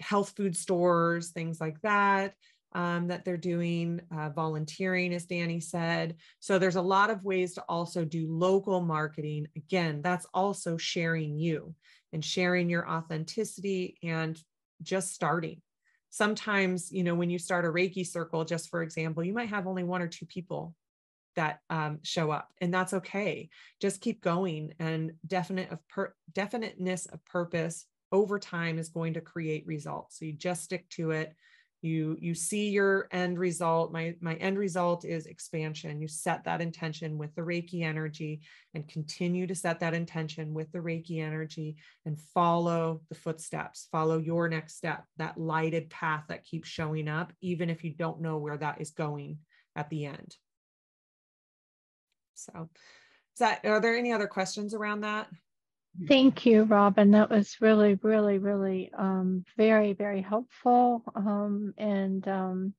health food stores, things like that. Um, that they're doing, uh, volunteering, as Danny said. So there's a lot of ways to also do local marketing. Again, that's also sharing you and sharing your authenticity and just starting. sometimes, you know, when you start a Reiki circle, just for example, you might have only one or two people that um, show up and that's okay just keep going and definite of per- definiteness of purpose over time is going to create results so you just stick to it you you see your end result my my end result is expansion. You set that intention with the reiki energy and continue to set that intention with the reiki energy and follow the footsteps follow your next step that lighted path that keeps showing up even if you don't know where that is going at the end. So is that are there any other questions around that Thank you, Robyn. That was really, really, really um, very, very helpful. Um, and um,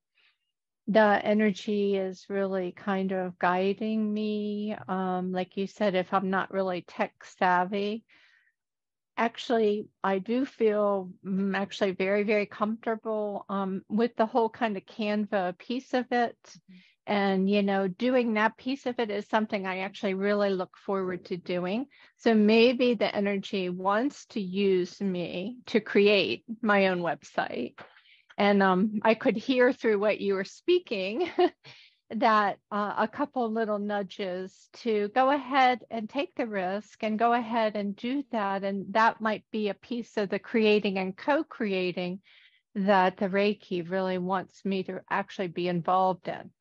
the energy is really kind of guiding me. Um, like you said, if I'm not really tech savvy, actually, I do feel mm, actually very, very comfortable um, with the whole kind of Canva piece of it. Mm-hmm and you know doing that piece of it is something i actually really look forward to doing. So maybe the energy wants to use me to create my own website. And um, i could hear through what you were speaking that uh, a couple little nudges to go ahead and take the risk and go ahead and do that. And that might be a piece of the creating and co-creating that the reiki really wants me to actually be involved in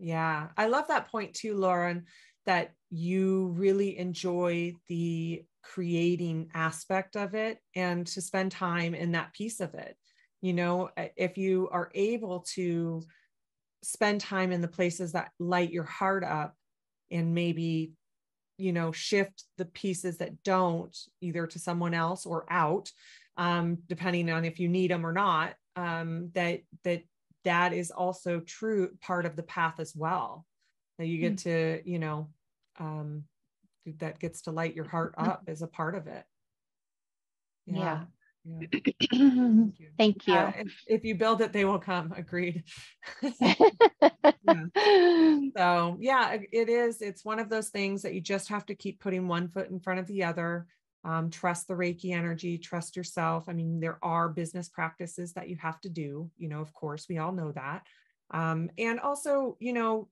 yeah, I love that point too, Lauren, that you really enjoy the creating aspect of it and to spend time in that piece of it. You know, if you are able to spend time in the places that light your heart up and maybe you know shift the pieces that don't either to someone else or out um, depending on if you need them or not um, that that that is also true part of the path as well that you get mm-hmm. to you know um that gets to light your heart up as a part of it yeah, yeah. Thank you. Thank you. Uh, if, if, you build it, they will come. Agreed. yeah. So, yeah, it is. It's one of those things that you just have to keep putting one foot in front of the other um, trust the reiki energy trust yourself. I mean there are business practices that you have to do you know of course we all know that. Um, and also you know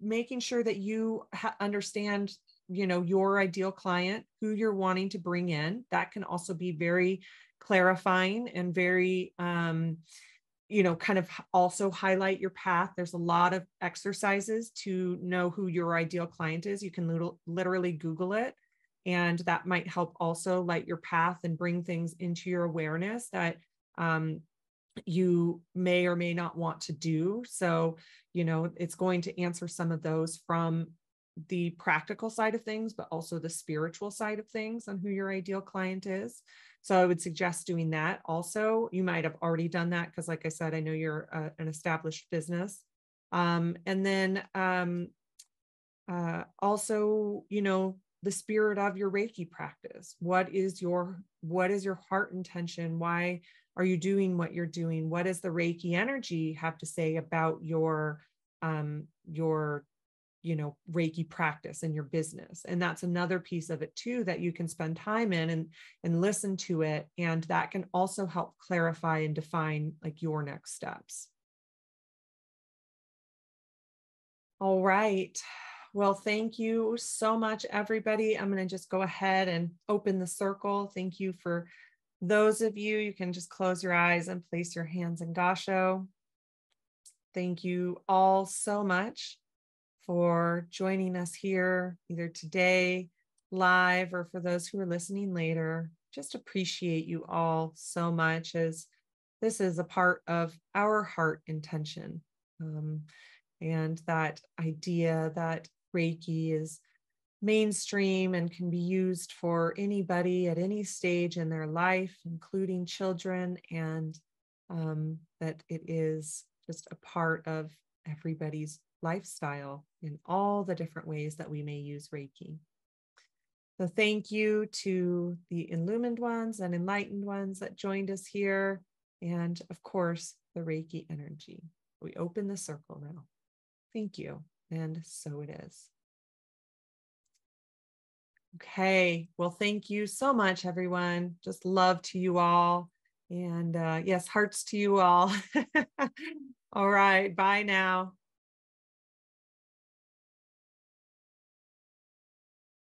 making sure that you ha- understand you know your ideal client who you're wanting to bring in. That can also be very clarifying and very um, you know kind of also highlight your path. There's a lot of exercises to know who your ideal client is. You can little, literally google it and that might help also light your path and bring things into your awareness that um, you may or may not want to do. So you know it's going to answer some of those from the practical side of things but also the spiritual side of things on who your ideal client is. So i would suggest doing that also. You might have already done that because like i said i know you're a, an established business. Um, and then um, uh, also you know the spirit of your reiki practice? What is your what is your heart intention? Why are you doing what you're doing? What does the reiki energy have to say about your um your you know reiki practice and your business? And that's another piece of it too that you can spend time in and and listen to it. And that can also help clarify and define like your next steps. All right well, thank you so much, everybody. I'm going to just go ahead and open the circle. Thank you for those of you. You can just close your eyes and place your hands in Gassho. Thank you all so much for joining us here, either today, live, or for those who are listening later. Just appreciate you all so much as this is a part of our heart intention. Um, and that idea that Reiki is mainstream and can be used for anybody at any stage in their life, including children, and um, that it is just a part of everybody's lifestyle in all the different ways that we may use Reiki. So, thank you to the illumined ones and enlightened ones that joined us here, and of course, the Reiki energy. We open the circle now. Thank you. And so it is. Okay. Well, thank you so much, everyone. Just love to you all. And uh, yes, hearts to you all. all right. Bye now.